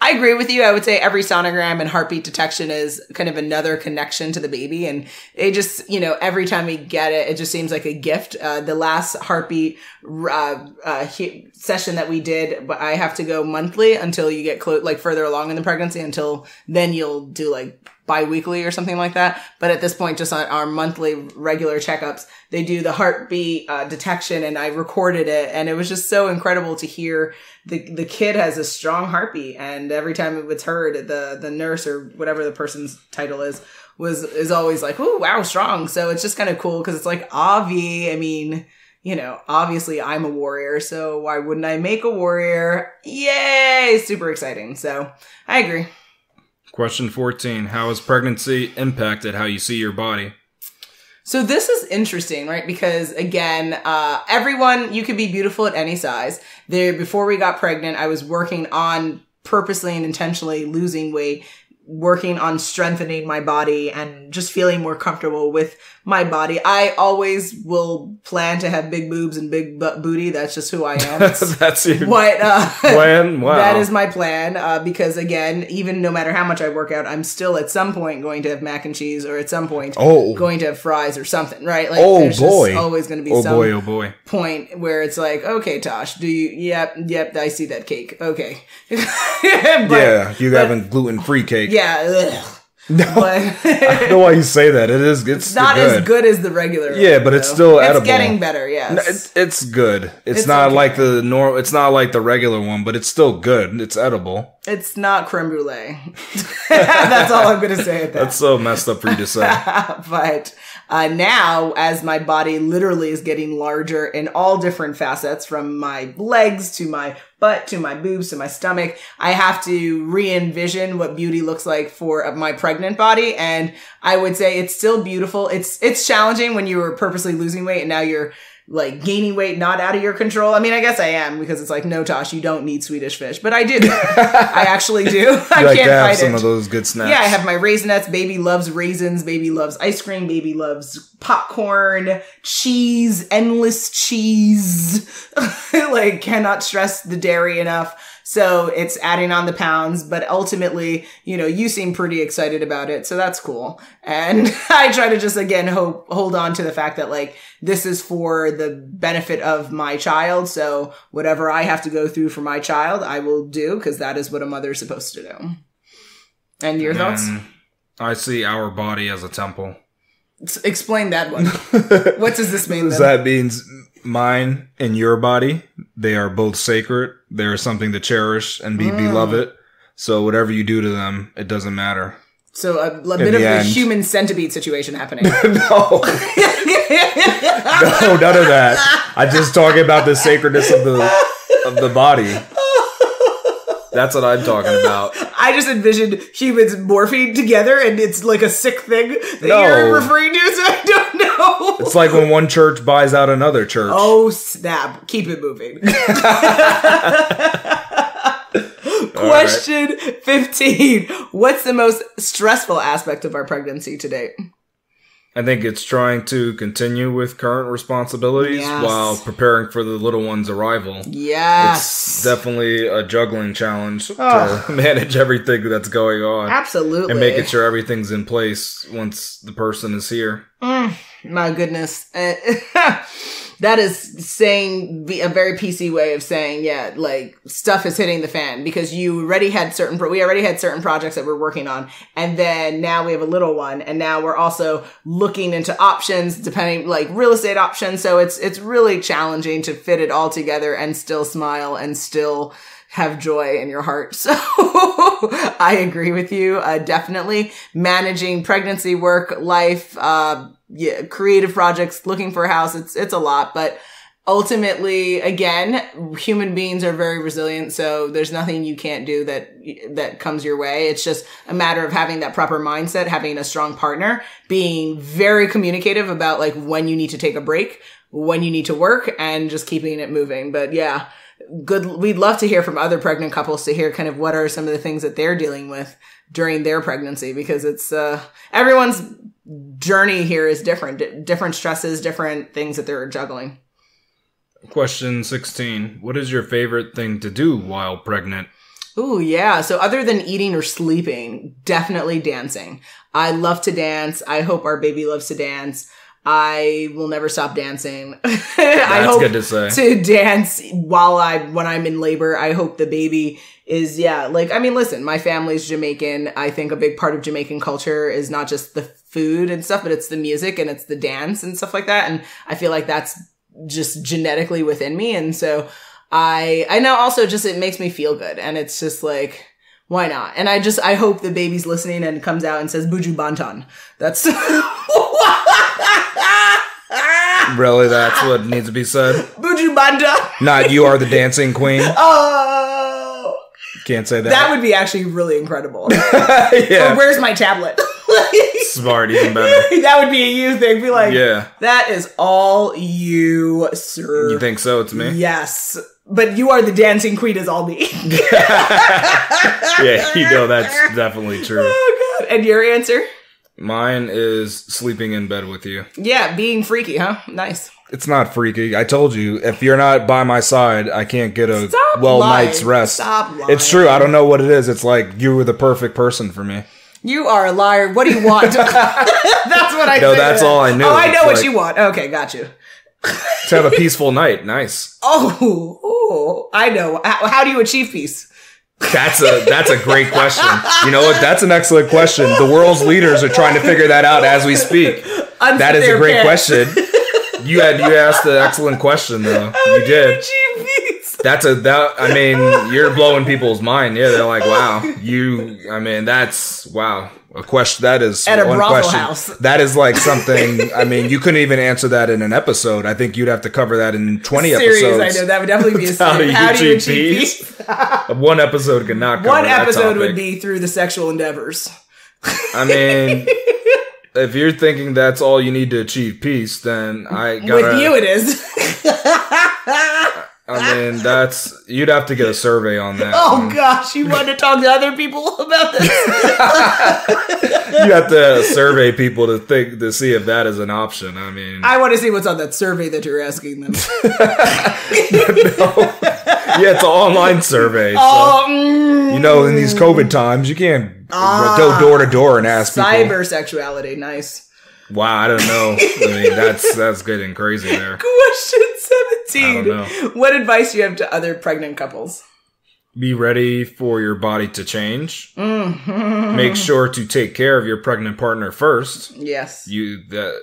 I agree with you. I would say every sonogram and heartbeat detection is kind of another connection to the baby. And it just, you know, every time we get it, it just seems like a gift. Uh, the last heartbeat uh, uh, he- session that we did, but I have to go monthly until you get close, like further along in the pregnancy until then you'll do like bi-weekly or something like that. But at this point, just on our monthly regular checkups, they do the heartbeat uh, detection and I recorded it. And it was just so incredible to hear the, the kid has a strong heartbeat. And every time it was heard, the, the nurse or whatever the person's title is, was, is always like, oh, wow, strong. So it's just kind of cool because it's like, Avi, I mean, you know, obviously I'm a warrior, so why wouldn't I make a warrior? Yay! Super exciting. So I agree. Question 14 How has pregnancy impacted how you see your body? So this is interesting, right? Because again, uh, everyone, you could be beautiful at any size. There, before we got pregnant, I was working on purposely and intentionally losing weight working on strengthening my body and just feeling more comfortable with my body. I always will plan to have big boobs and big butt booty. That's just who I am. That's your what uh, plan. Wow. that is my plan. Uh, because again, even no matter how much I work out, I'm still at some point going to have mac and cheese, or at some point Oh. going to have fries or something. Right? Like, Oh, boy. always going to be oh some boy, oh boy. point where it's like, okay, Tosh, do you? Yep, yep. I see that cake. Okay. But- yeah, you but- having gluten free cake. Yeah. Ugh. No, But I know why you say that. It is. It's not good. as good as the regular. Yeah, but it's though. still It's edible. getting better. Yes. No, It's, it's good. It's, It's not okay. like the normal. It's not like the regular one, but it's still good. It's edible. it's not creme brulee. That's all I'm going to say at that. That's so messed up for you to say. but uh, now, as my body literally is getting larger in all different facets, from my legs to my butt to my boobs to my stomach, I have to re envision what beauty looks like for uh, my pregnant body. And I would say it's still beautiful. It's it's challenging when you were purposely losing weight and now you're like gaining weight not out of your control. I mean, I guess I am because it's like, no, Tosh, you don't need Swedish fish, but I do. I actually do. I like can't to have fight some it. of those good snacks. Yeah, I have my raisinets. Baby loves raisins. Baby loves ice cream. Baby loves popcorn, cheese, endless cheese. like, cannot stress the dairy enough. So it's adding on the pounds, but ultimately, you know, you seem pretty excited about it. So that's cool. And I try to just again hope, hold on to the fact that like this is for the benefit of my child. So whatever I have to go through for my child, I will do because that is what a mother is supposed to do. And your thoughts? And I see our body as a temple. Explain that one. what does this mean? Then? that means mine and your body, they are both sacred. They are something to cherish and be Mm. beloved. So whatever you do to them, it doesn't matter. So a, a bit the of a human centipede situation happening. no, no, none of that. I'm just talking about the sacredness of the of the body. That's what I'm talking about. I just envisioned humans morphing together, and it's like a sick thing that No. you're referring to. So I don't know. It's like when one church buys out another church. Oh snap! Keep it moving. Question fifteen: What's the most stressful aspect of our pregnancy to date? I think it's trying to continue with current responsibilities Yes. while preparing for the little one's arrival. Yes, It's definitely a juggling challenge Oh. to manage everything that's going on absolutely, and making sure everything's in place once the person is here. Mm. My goodness. Uh, that is saying a very PC way of saying, yeah, like stuff is hitting the fan because you already had certain, pro- we already had certain projects that we're working on. And then now we have a little one and now we're also looking into options depending, like real estate options. So it's, it's really challenging to fit it all together and still smile and still have joy in your heart. So I agree with you. Uh, definitely managing pregnancy, work, life, uh, yeah, creative projects, looking for a house. It's, it's a lot, but ultimately, again, human beings are very resilient. So there's nothing you can't do that, that comes your way. It's just a matter of having that proper mindset, having a strong partner, being very communicative about like when you need to take a break, when you need to work and just keeping it moving. But yeah, good. We'd love to hear from other pregnant couples to hear kind of what are some of the things that they're dealing with during their pregnancy because it's, uh, everyone's journey here is different, D- different stresses, different things that they're juggling. Question 16. What is your favorite thing to do while pregnant? Ooh, yeah. So other than eating or sleeping, definitely dancing. I love to dance. I hope our baby loves to dance. I will never stop dancing. I That's hope good to say. to dance while I when I'm in labor. I hope the baby is yeah, like I mean listen, my family's Jamaican. I think a big part of Jamaican culture is not just the food and stuff, but it's the music and it's the dance and stuff like that. And I feel like that's just genetically within me. And so I I know also just it makes me feel good. And it's just like why not? And I just I hope the baby's listening and comes out and says Buju Banton. That's Really, that's what needs to be said? Buju Banton. Not you are the dancing queen. Oh Can't say that. That would be actually really incredible. Or yeah. where's my tablet? Smart, even better. that would be a you thing. Be like, Yeah. that is all you, sir. You think so? It's me. Yes. But you are the dancing queen is all me. Yeah, you know that's definitely true. oh god. And your answer? Mine is sleeping in bed with you. Yeah, being freaky, huh? Nice. It's not freaky. I told you, if you're not by my side, I can't get a Stop well lying. night's rest. Stop lying. It's true. I don't know what it is. It's like you were the perfect person for me. You are a liar. What do you want? that's what I No, that's all I knew. Oh, I know It's what like- you want. Okay, got you. To have a peaceful night. Nice. Oh, oh, I know. How, how do you achieve peace? That's a that's a great question. You know what? That's an excellent question. The world's leaders are trying to figure that out as we speak. That is a great question. You had you asked an excellent question though. You did. That's a that I mean, you're blowing people's mind. Yeah, they're like, wow, you. I mean, that's wow. A question that is At a one brothel question. house. That is like something. I mean, you couldn't even answer that in an episode. I think you'd have to cover that in twenty Series, episodes. I know that would definitely be a How series. do you How do you achieve achieve peace? peace? One episode could not. Cover One that episode would be through the sexual endeavors. I mean, if you're thinking that's all you need to achieve peace, then I gotta. With you, it is. I mean, that's you'd have to get a survey on that. oh gosh, you want to talk to other people about this? you have to survey people to think to see if that is an option. I mean, I want to see what's on that survey that you're asking them. yeah, it's an online survey. So, Oh, mm, you know, in these COVID times, you can't go door to door and ask people. cyber sexuality, nice. Wow, I don't know. I mean, that's that's getting crazy there. Question I seventeen. What advice do you have to other pregnant couples? Be ready for your body to change. Mm-hmm. Make sure to take care of your pregnant partner first. Yes. You that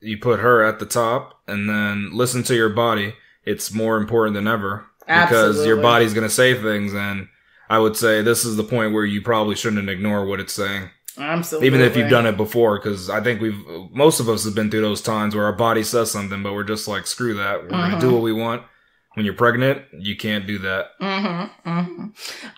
you put her at the top, and then listen to your body. It's more important than ever because your body's going to say things, and I would say this is the point where you probably shouldn't ignore what it's saying. Absolutely. even if you've done it before because i think we've most of us have been through those times where our body says something but we're just like screw that. We're gonna do what we want when you're pregnant you can't do that Mm-hmm, mm-hmm.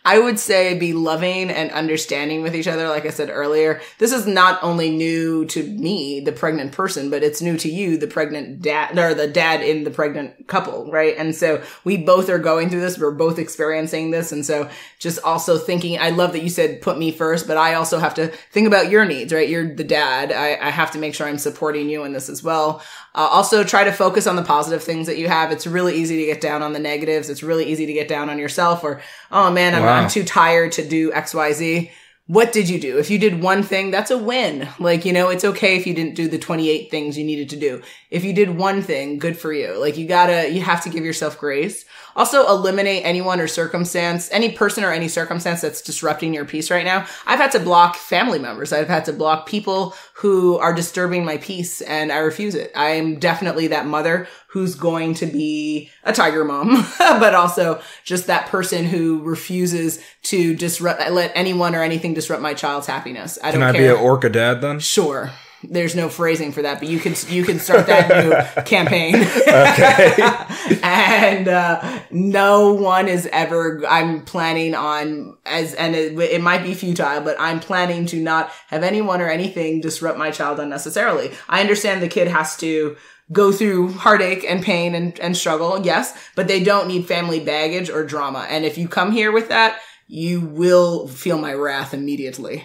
I would say be loving and understanding with each other. Like I said earlier, this is not only new to me, the pregnant person, but it's new to you, the pregnant dad, or the dad in the pregnant couple, right? And so we both are going through this. We're both experiencing this. And so just also thinking, I love that you said put me first, but I also have to think about your needs, right? You're the dad. I, I have to make sure I'm supporting you in this as well. Uh, also try to focus on the positive things that you have. It's really easy to get down on the negatives. It's really easy to get down on yourself or, oh man, I'm, Wow. I'm too tired to do X, Y, Z. What did you do? If you did one thing, that's a win. Like, you know, it's okay if you didn't do the 28 things you needed to do. If you did one thing, good for you. Like, you gotta, you have to give yourself grace. Also, eliminate anyone or circumstance, any person or any circumstance that's disrupting your peace right now. I've had to block family members. I've had to block people who are disturbing my peace and I refuse it. I am definitely that mother who's going to be a tiger mom, but also just that person who refuses to disrupt, let anyone or anything disrupt my child's happiness. I don't can i be an orca dad then Sure. There's no phrasing for that, but you can you can start that new campaign. okay and uh, no one is ever. I'm planning on as and it, it might be futile, but I'm planning to not have anyone or anything disrupt my child unnecessarily. I understand the kid has to go through heartache and pain and, and struggle, yes, but they don't need family baggage or drama. And if you come here with that, you will feel my wrath immediately.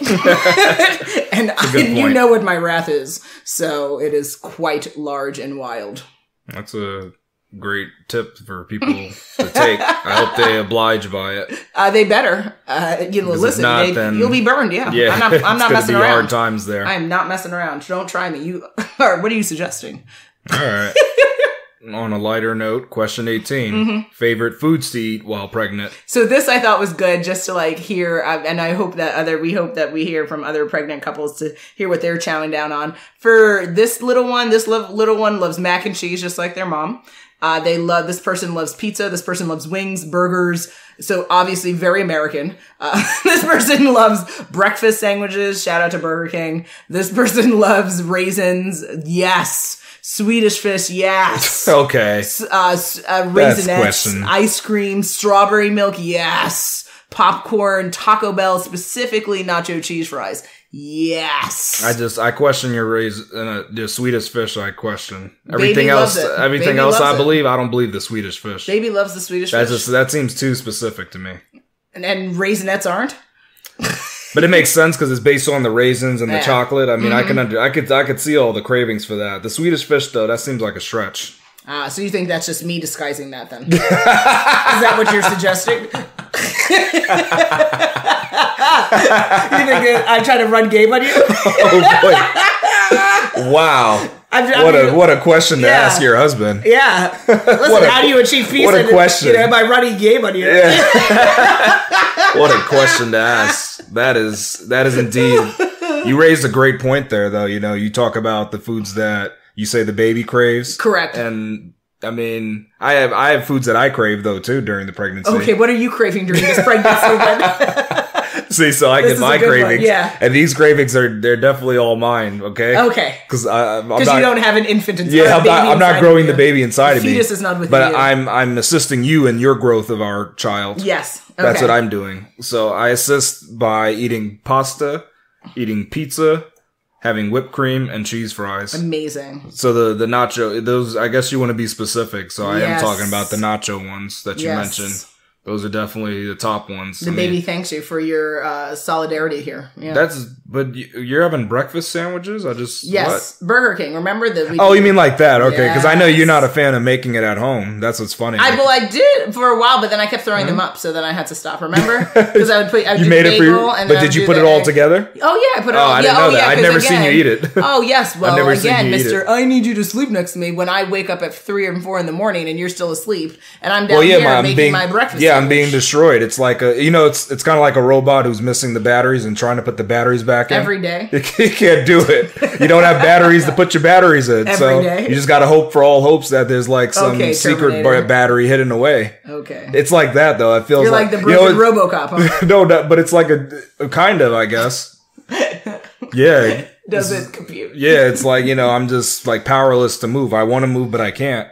and I, you know what my wrath is, so it is quite large and wild. that's a great tip for people to take i hope they oblige by it Uh, they better. Uh, you know, listen, not, they- then- you'll be burned. Yeah, yeah I'm not. I'm not messing around. hard times there I am not messing around. Don't try me. You. or what are you suggesting? all right on a lighter note question 18 Mm-hmm. favorite foods to eat while pregnant So this I thought was good, just to like hear, uh, and I hope that other we hope that we hear from other pregnant couples to hear what they're chowing down on. For this little one, this little one loves mac and cheese just like their mom. Uh, they love this person loves pizza. This person loves wings, burgers. So obviously very American. Uh, this person loves breakfast sandwiches. Shout out to Burger King. This person loves raisins. Yes. Swedish fish. Yes okay uh, s- uh, That's raisinets, ice cream, strawberry milk, yes. Popcorn, Taco Bell, specifically nacho cheese fries. Yes. I just I question your raise uh, the Swedish fish. I question everything loves else. Everything Baby else I loves it. believe. I don't believe the Swedish fish. Baby loves the Swedish That fish. just that seems too specific to me. and, and raisinets aren't? But it makes sense because it's based on the raisins and the Yeah. Mm-hmm. chocolate. I mean, I can under, I could I could see all the cravings for that. The Swedish fish though, that seems like a stretch. Ah, so you think that's just me disguising that then? Is that what you're suggesting? you think I try to run game on you? Oh boy! wow, I'm, I'm what a what a question to Yeah. ask your husband. Yeah. Listen, What a- how do you achieve peace? what a and, question. You know, by running game on you. What a question to ask. That is that is indeed. You raised a great point there, though. You know, you talk about the foods that you say the baby craves. Correct. And I mean, I have I have foods that I crave though too during the pregnancy. Okay, what are you craving during this pregnancy? then? See, so I This get my good one, cravings. yeah. And these cravings are they're definitely all mine. Okay. okay. Because I'm Because you don't have an infant inside. yeah, I'm not. I'm not growing the baby inside of me. fetus is not with but you. I'm I'm assisting you in your growth of our child. Yes. Okay. That's what I'm doing. So I assist by eating pasta, eating pizza, having whipped cream and cheese fries. Amazing. So the the nacho those I guess you want to be specific. So I Yes. am talking about the nacho ones that you Yes. mentioned. Those are definitely the top ones. The I mean, baby thanks you for your uh, solidarity here. Yeah. That's but you- you're having breakfast sandwiches. I just yes, Burger King. Remember that we. What? Oh, you mean like that? Okay, because I know you're not a fan of making it at home. That's what's funny. I well, I did for a while, but then I kept throwing them up, so then I had to stop. Remember? Because I would put. I would you made it for your, and but did you put it all egg. together? Oh yeah, I put it. Oh, all, I yeah, didn't know oh, that. Yeah, I'd never seen you eat it. Oh yes, well again, Mister. I need you to sleep next to me when I wake up at three or four in the morning and you're still asleep, and I'm down Well, yeah, here making my breakfast. Yeah, I'm being destroyed. It's like a you know, it's it's kind of like a robot who's missing the batteries and trying to put the batteries back in every day. You can't do it. You don't have batteries to put your batteries in, Every so day? you just got to hope for all hopes that there's like some Okay, secret battery hidden away. Okay, It's like that though. It feels you're like, the you know, RoboCop. Huh? no, no, but it's like a, a kind of, I guess. Yeah, Doesn't compute. yeah. It's like you know, I'm just like powerless to move. I want to move, but I can't.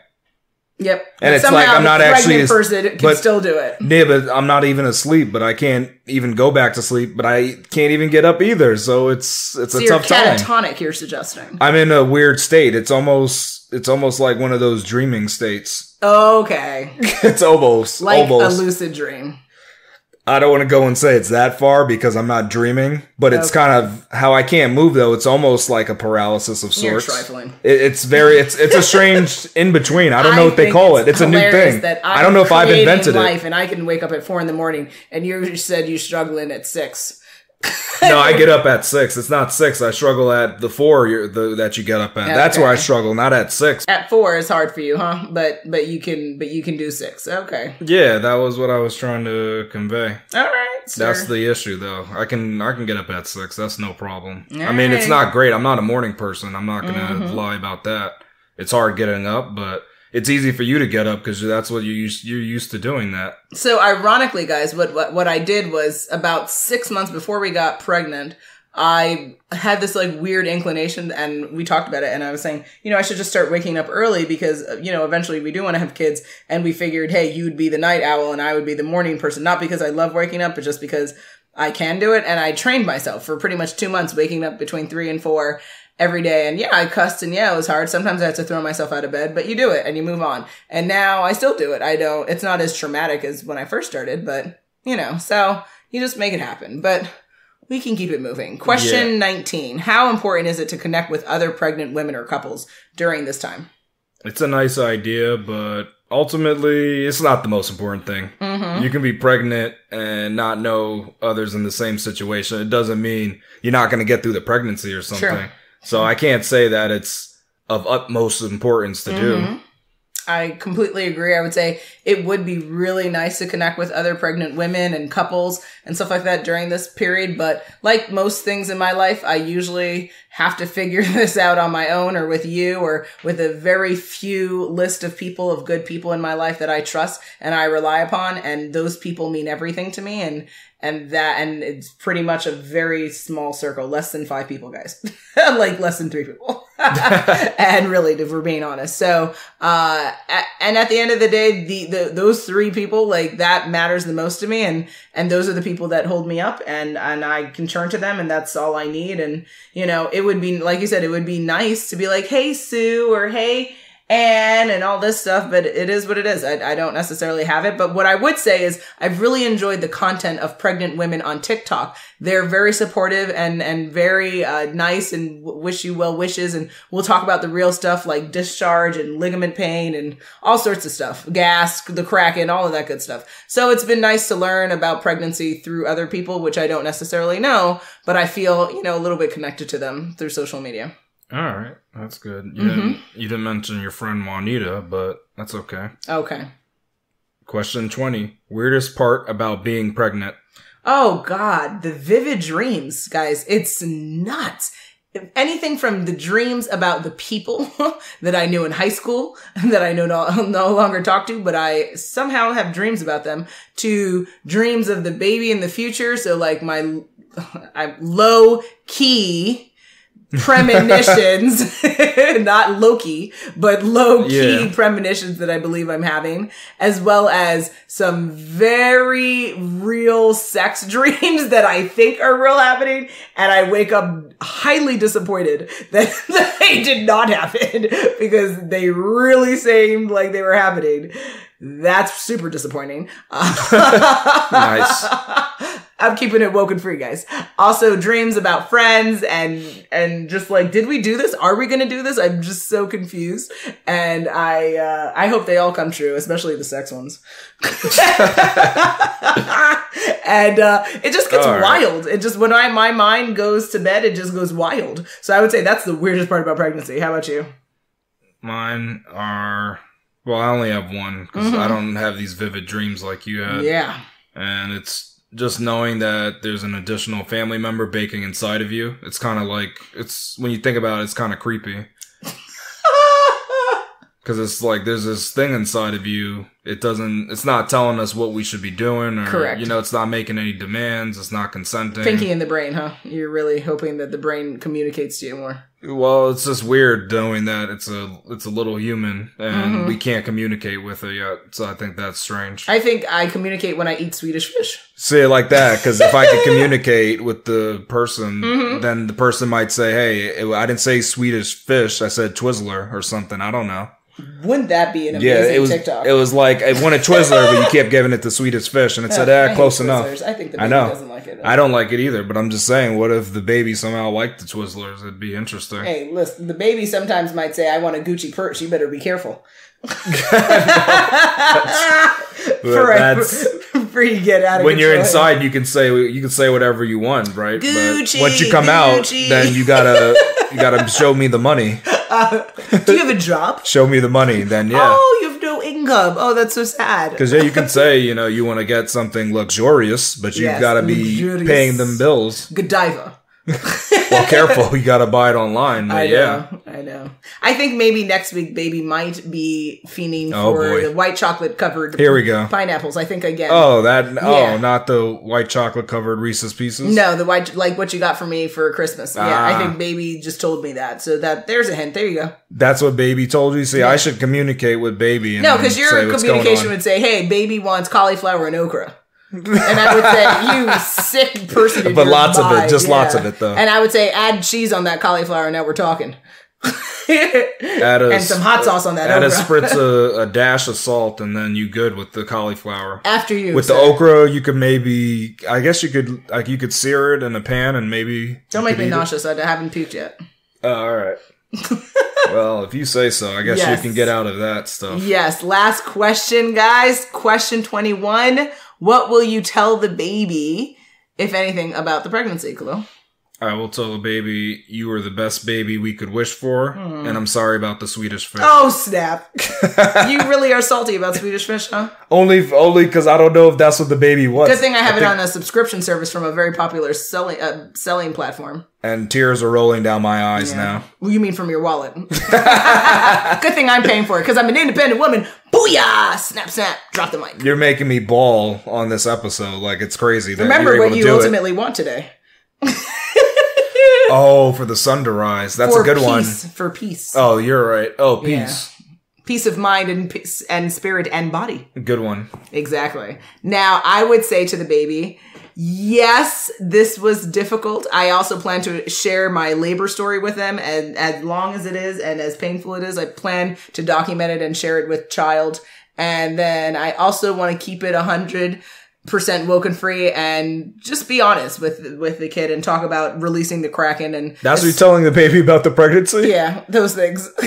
Yep. And it's Somehow like I'm not actually pregnant person can but- still do it. Yeah, but I'm not even asleep. But I can't even go back to sleep. But I can't even get up either. So it's it's So a tough time. catatonic. You're suggesting. I'm in a weird state. It's almost it's almost like one of those dreaming states. Okay, it's almost like almost. a lucid dream. I don't want to go and say it's that far because I'm not dreaming, but it's kind of how I can't move though. It's almost like a paralysis of sorts. You're trifling. It, it's very it's it's a strange in between. I don't know what they call it. It's a new thing. That I don't know if I've invented life it. and I can wake up at four in the morning, and you said you're struggling at six. No, I get up at six. It's not six. I struggle at the four you're, the, that you get up at. That's where I struggle, not at six. At four is hard for you, huh? But but you can but you can do six. Okay, Yeah, that was what I was trying to convey. all right. Sir. That's the issue, though. I can I can get up at six. That's no problem. I All mean, it's not great. I'm not a morning person. I'm not gonna Mm-hmm. lie about that. It's hard getting up, but it's easy for you to get up because that's what you you're used to doing. That So ironically, guys, what, what what I did was about six months before we got pregnant, I had this like weird inclination, and we talked about it. And I was saying, you know, I should just start waking up early because uh, you know eventually we do want to have kids. And we figured, hey, you'd be the night owl, and I would be the morning person, not because I love waking up, but just because I can do it. And I trained myself for pretty much two months, waking up between three and four every day. And yeah, I cussed and yeah, it was hard. Sometimes I had to throw myself out of bed, but you do it and you move on. And now I still do it. I don't, it's not as traumatic as when I first started, but you know, so you just make it happen. But we can keep it moving. Question 19. How important is it to connect with other pregnant women or couples during this time? it's a nice idea, but ultimately, it's not the most important thing. Mm-hmm. You can be pregnant and not know others in the same situation. It doesn't mean you're not going to get through the pregnancy or something. Sure. So I can't say that it's of utmost importance to do. Mm-hmm. I completely agree. I would say it would be really nice to connect with other pregnant women and couples and stuff like that during this period. But like most things in my life, I usually have to figure this out on my own or with you or with a very few list of people, of good people in my life that I trust and I rely upon. And those people mean everything to me. And, and that, and it's pretty much a very small circle, less than five people, guys, like less than three people. and really, we're being honest. So, uh, and at the end of the day, the, the, those three people, like that matters the most to me. And, and those are the people that hold me up and, and I can turn to them and that's all I need. And, you know, it would be, like you said, it would be nice to be like, Hey, Sue, or Hey, and and all this stuff, but it is what it is. I, I don't necessarily have it. But what I would say is I've really enjoyed the content of pregnant women on TikTok. They're very supportive and, and very uh, nice and wish you well wishes. And we'll talk about the real stuff like discharge and ligament pain and all sorts of stuff, gas, the kraken, all of that good stuff. So it's been nice to learn about pregnancy through other people, which I don't necessarily know, but I feel, you know, a little bit connected to them through social media. All right, that's good. You Mm-hmm. didn't you didn't mention your friend Juanita, but that's okay. Okay. Question twenty: Weirdest part about being pregnant? Oh God, the vivid dreams, guys. It's nuts. If anything from the dreams about the people that I knew in high school that I no, no longer talk to, but I somehow have dreams about them to dreams of the baby in the future. So like my, I'm low key premonitions, not Loki, but low key Yeah. premonitions that I believe I'm having, as well as some very real sex dreams that I think are real happening. And I wake up highly disappointed that they did not happen because they really seemed like they were happening. That's super disappointing. Nice. I'm keeping it woken free, guys. Also, dreams about friends and and just like, did we do this? Are we gonna do this? I'm just so confused, and I uh, I hope they all come true, especially the sex ones. and uh, it just gets right. wild. It just when I my mind goes to bed, it just goes wild. So I would say that's the weirdest part about pregnancy. How about you? Mine are well, I only have one because I don't have these vivid dreams like you had, Mm-hmm. yeah. and it's just knowing that there's an additional family member baking inside of you. It's kind of like it's when you think about it, it's kind of creepy. Because it's like there's this thing inside of you. It doesn't. It's not telling us what we should be doing, or Correct. you know, it's not making any demands. It's not consenting. Thinking in the brain, huh? You're really hoping that the brain communicates to you more. Well, it's just weird knowing that it's a it's a little human and Mm-hmm. we can't communicate with it yet. So I think that's strange. I think I communicate when I eat Swedish fish. Say it like that because if I could communicate with the person, Mm-hmm. then the person might say, "Hey, I didn't say Swedish fish. I said Twizzler or something. I don't know." Wouldn't that be an Yeah, amazing it was. TikTok? It was like I wanted Twizzler, but you kept giving it the sweetest fish, and it said, I "Ah, close enough." Twizzlers. I think the I baby know. doesn't like it. I don't like it either, but I'm just saying, what if the baby somehow liked the Twizzlers? It'd be interesting. Hey, listen, the baby sometimes might say, I want a Gucci purse. You better be careful. for, that's- for you get out of when you're inside, you can say you can say whatever you want, right? Gucci, but once you come out, then you gotta you gotta show me the money. Do you have a job? Show me the money, then yeah. Oh, you have no income. Oh, that's so sad. Because yeah, you can say you know you want to get something luxurious, but you've Yes, got to be paying them bills. Godiva. Well, careful, you got to buy it online. But yeah. I know. I think maybe next week, baby might be fiending Oh, for boy. the white chocolate covered Here we go. pineapples. I think again. Oh, that Yeah. oh, not the white chocolate covered Reese's Pieces. No, the white like what you got for me for Christmas. Yeah, I Ah. think baby just told me that. So that there's a hint. There you go. that's what baby told you. See, I should communicate with baby. And No, because your communication would say, "Hey, baby wants cauliflower and okra," and I would say, "You sick person." But lots of it, mind." just lots of it, though. And I would say, "Add cheese on that cauliflower." Now we're talking. Add a and some hot sauce on that Add a spritz, a, a dash of salt, and then you good with the cauliflower. After you With the okra, you could maybe, I guess you could, like, you could sear it in a pan and maybe. Don't make me eat it. nauseous. I haven't puked yet. Oh, all right. well, if you say so, I guess Yes. you can get out of that stuff. Yes. Last question, guys. Question twenty-one. What will you tell the baby, if anything, about the pregnancy, Khalil? I will tell the baby you were the best baby we could wish for, Hmm. and I'm sorry about the Swedish fish. Oh snap! you really are salty about Swedish fish, huh? Only, only because I don't know if that's what the baby was. Good thing I have it think- on a subscription service from a very popular selling uh, selling platform. And tears are rolling down my eyes now. Well, You mean from your wallet? Good thing I'm paying for it because I'm an independent woman. Booyah! Snap, snap. Drop the mic. You're making me bawl on this episode like it's crazy. That Remember you're what able you to do it. ultimately want today. Oh, for the sun to rise. That's for a good one. For peace. Oh, you're right. Oh, Yeah. peace. Peace of mind and peace and spirit and body. Good one. Exactly. Now, I would say to the baby, yes, this was difficult. I also plan to share my labor story with them, and as long as it is and as painful it is, I plan to document it and share it with child. And then I also want to keep it a hundred percent woken free and just be honest with with the kid and talk about releasing the kraken and That's what you're telling the baby about the pregnancy? yeah, those things.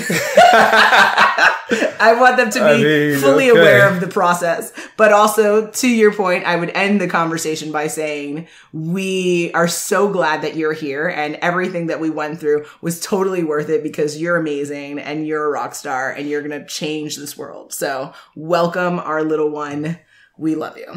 I want them to be I mean, fully okay. aware of the process. But also, to your point, I would end the conversation by saying, We are so glad that you're here and everything that we went through was totally worth it because you're amazing and you're a rock star and you're going to change this world. So, welcome our little one. We love you.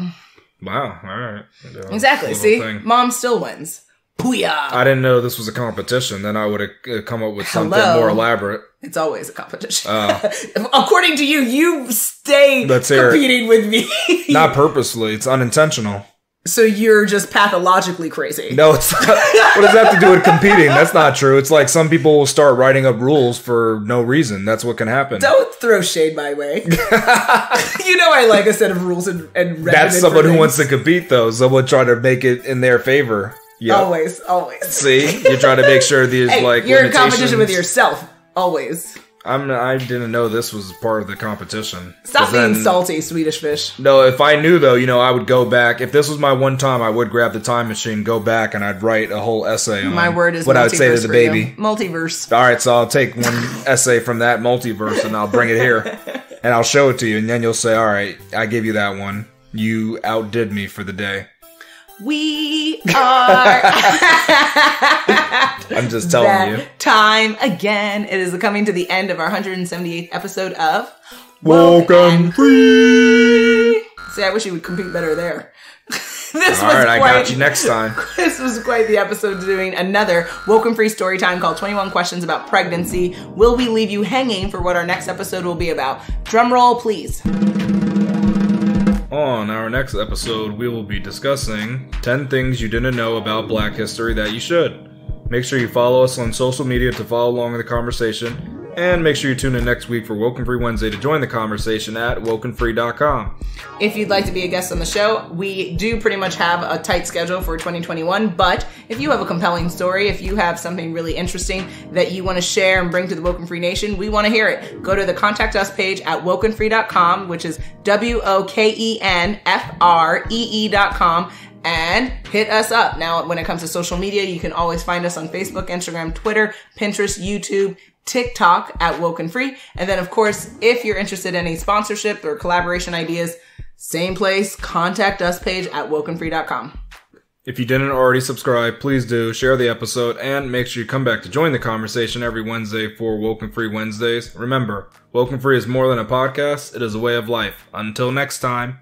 Wow. All right. Yeah, Exactly. See, thing. mom still wins. Booyah. I didn't know this was a competition. Then I would have uh, come up with something Hello. more elaborate. It's always a competition. Oh. According to you, you stay competing with me. Not purposely. It's unintentional. So you're just pathologically crazy. No, it's not. what does that have to do with competing? That's not true. It's like some people will start writing up rules for no reason. That's what can happen. Don't throw shade my way. you know I like a set of rules and, and That's someone who wants to compete, though. Someone trying to make it in their favor. Yeah. Always, always. See, you're trying to make sure these Hey, like you're in competition with yourself. Always. I'm. I didn't know this was part of the competition. Stop being then- salty, Swedish fish. No, if I knew though, you know, I would go back. If this was my one time, I would grab the time machine, go back, and I'd write a whole essay on My word is what I would say to the baby. Multiverse. All right, so I'll take one essay from that multiverse and I'll bring it here and I'll show it to you, and then you'll say, "All right, I give you that one. You outdid me for the day." We are I'm just telling you. time again. It is coming to the end of our 178th episode of Woke and Free. See, I wish you would compete better there. this All was right, I got you next time. This was quite the episode doing another WokeNFree story time called 21 Questions About Pregnancy. Will we leave you hanging for what our next episode will be about? Drum roll, please. On our next episode, we will be discussing 10 things you didn't know about black history that you should. Make sure you follow us on social media to follow along in the conversation, and make sure you tune in next week for WokeNFree Wednesday to join the conversation at wokenfree.com. If you'd like to be a guest on the show, we do pretty much have a tight schedule for 2021. But if you have a compelling story, if you have something really interesting that you want to share and bring to the WokeNFree Nation, we want to hear it. Go to the contact us page at wokenfree.com, which is W O K E N F R E E.com. And hit us up. Now, when it comes to social media, you can always find us on Facebook, Instagram, Twitter, Pinterest, YouTube, TikTok at WokeNFree. And then, of course, if you're interested in any sponsorship or collaboration ideas, same place, contact us page at wokenfree.com. If you didn't already subscribe, please do share the episode and make sure you come back to join the conversation every Wednesday for WokeNFree Wednesdays. Remember, WokeNFree is more than a podcast, it is a way of life. Until next time.